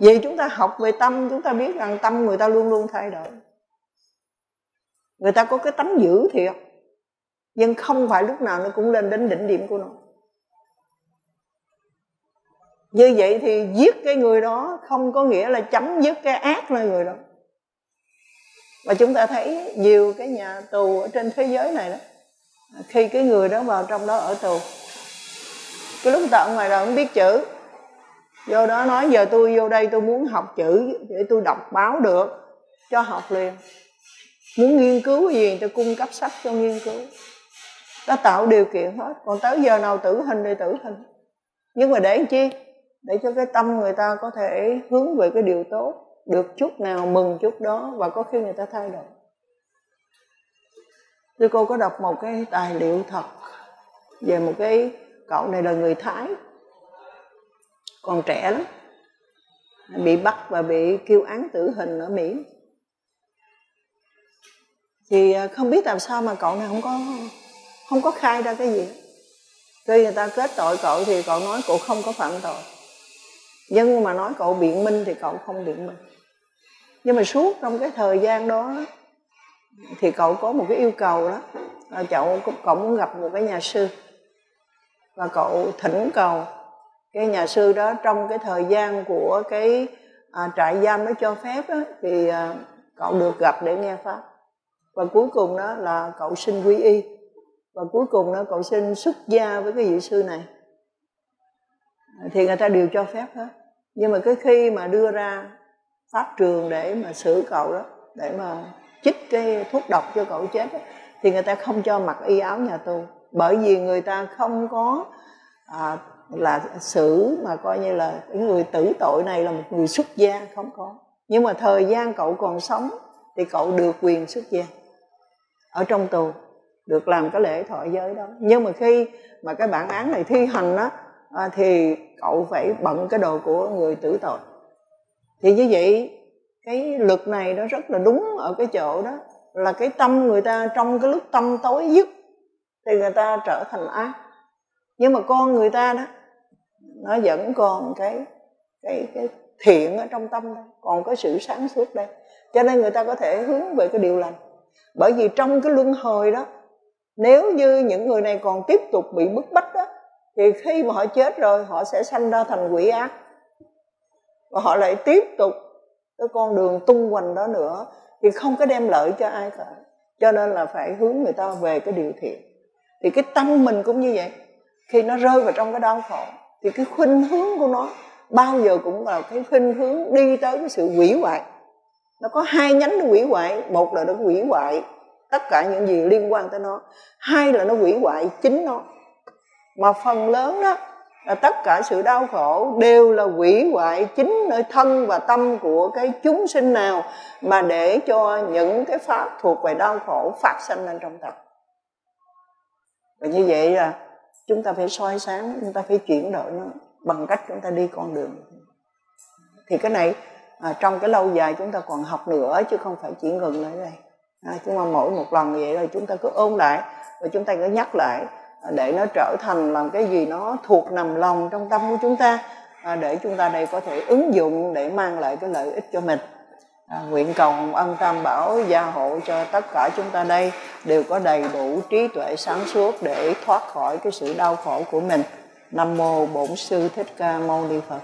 vì chúng ta học về tâm, chúng ta biết rằng tâm người ta luôn luôn thay đổi. Người ta có cái tánh dữ thiệt, nhưng không phải lúc nào nó cũng lên đến đỉnh điểm của nó. Như vậy thì giết cái người đó không có nghĩa là chấm dứt cái ác nơi người đó. Và chúng ta thấy nhiều cái nhà tù ở trên thế giới này đó, khi cái người đó vào trong đó ở tù, cái lúc ta ở ngoài đời không biết chữ vô đó nói, giờ tôi vô đây tôi muốn học chữ để tôi đọc báo được, cho học liền. Muốn nghiên cứu cái gì tôi cung cấp sách cho nghiên cứu. Nó tạo điều kiện hết. Còn tới giờ nào tử hình thì tử hình. Nhưng mà để chi? Để cho cái tâm người ta có thể hướng về cái điều tốt, được chút nào mừng chút đó, và có khi người ta thay đổi. Tôi cô có đọc một cái tài liệu thật về một cái cậu này là người Thái còn trẻ lắm. Bị bắt và bị kêu án tử hình ở Mỹ. Thì à, không biết làm sao mà cậu này không có không có khai ra cái gì. Khi người ta kết tội cậu thì cậu nói cậu không có phạm tội. Nhưng mà nói cậu biện minh thì cậu không biện minh. Nhưng mà suốt trong cái thời gian đó, thì cậu có một cái yêu cầu đó. Là cậu cậu muốn gặp một cái nhà sư. Và cậu thỉnh cầu cái nhà sư đó trong cái thời gian của cái à, trại giam nó cho phép đó, thì à, cậu được gặp để nghe pháp. Và cuối cùng đó là cậu xin quy y. Và cuối cùng đó cậu xin xuất gia với cái vị sư này. Thì người ta đều cho phép hết. Nhưng mà cái khi mà đưa ra pháp trường để mà xử cậu đó để mà chích cái thuốc độc cho cậu chết đó, thì người ta không cho mặc y áo nhà tù. Bởi vì người ta không có à, là xử mà coi như là cái người tử tội này là một người xuất gia không có. Nhưng mà thời gian cậu còn sống thì cậu được quyền xuất gia. Ở trong tù được làm cái lễ thọ giới đó. Nhưng mà khi mà cái bản án này thi hành đó à, thì cậu phải bận cái đồ của người tử tội. Thì như vậy cái luật này nó rất là đúng ở cái chỗ đó là cái tâm người ta trong cái lúc tâm tối dứt thì người ta trở thành ác. Nhưng mà con người ta đó nó vẫn còn cái cái cái thiện ở trong tâm đây còn có sự sáng suốt đây. Cho nên người ta có thể hướng về cái điều lành. Bởi vì trong cái luân hồi đó, nếu như những người này còn tiếp tục bị bức bách đó thì khi mà họ chết rồi, họ sẽ sanh ra thành quỷ ác. Và họ lại tiếp tục cái con đường tung hoành đó nữa, thì không có đem lợi cho ai cả. Cho nên là phải hướng người ta về cái điều thiện. Thì cái tâm mình cũng như vậy. Khi nó rơi vào trong cái đau khổ thì cái khuynh hướng của nó bao giờ cũng là cái khuynh hướng đi tới cái sự hủy hoại. Nó có hai nhánh nó hủy hoại. Một là nó hủy hoại tất cả những gì liên quan tới nó. Hai là nó hủy hoại chính nó. Mà phần lớn đó là tất cả sự đau khổ đều là hủy hoại chính nơi thân và tâm của cái chúng sinh nào mà để cho những cái pháp thuộc về đau khổ phát sinh lên trong tâm. Và như vậy là chúng ta phải soi sáng chúng ta phải chuyển đổi nó bằng cách chúng ta đi con đường. Thì cái này à, trong cái lâu dài chúng ta còn học nữa chứ không phải chỉ ngừng lại đây. À, chúng ta mỗi một lần vậy rồi chúng ta cứ ôn lại và chúng ta cứ nhắc lại à, để nó trở thành làm cái gì nó thuộc nằm lòng trong tâm của chúng ta à, để chúng ta đây có thể ứng dụng để mang lại cái lợi ích cho mình à, nguyện cầu ân tam bảo gia hộ cho tất cả chúng ta đây đều có đầy đủ trí tuệ sáng suốt để thoát khỏi cái sự đau khổ của mình. Nam mô bổn sư thích ca mâu ni phật.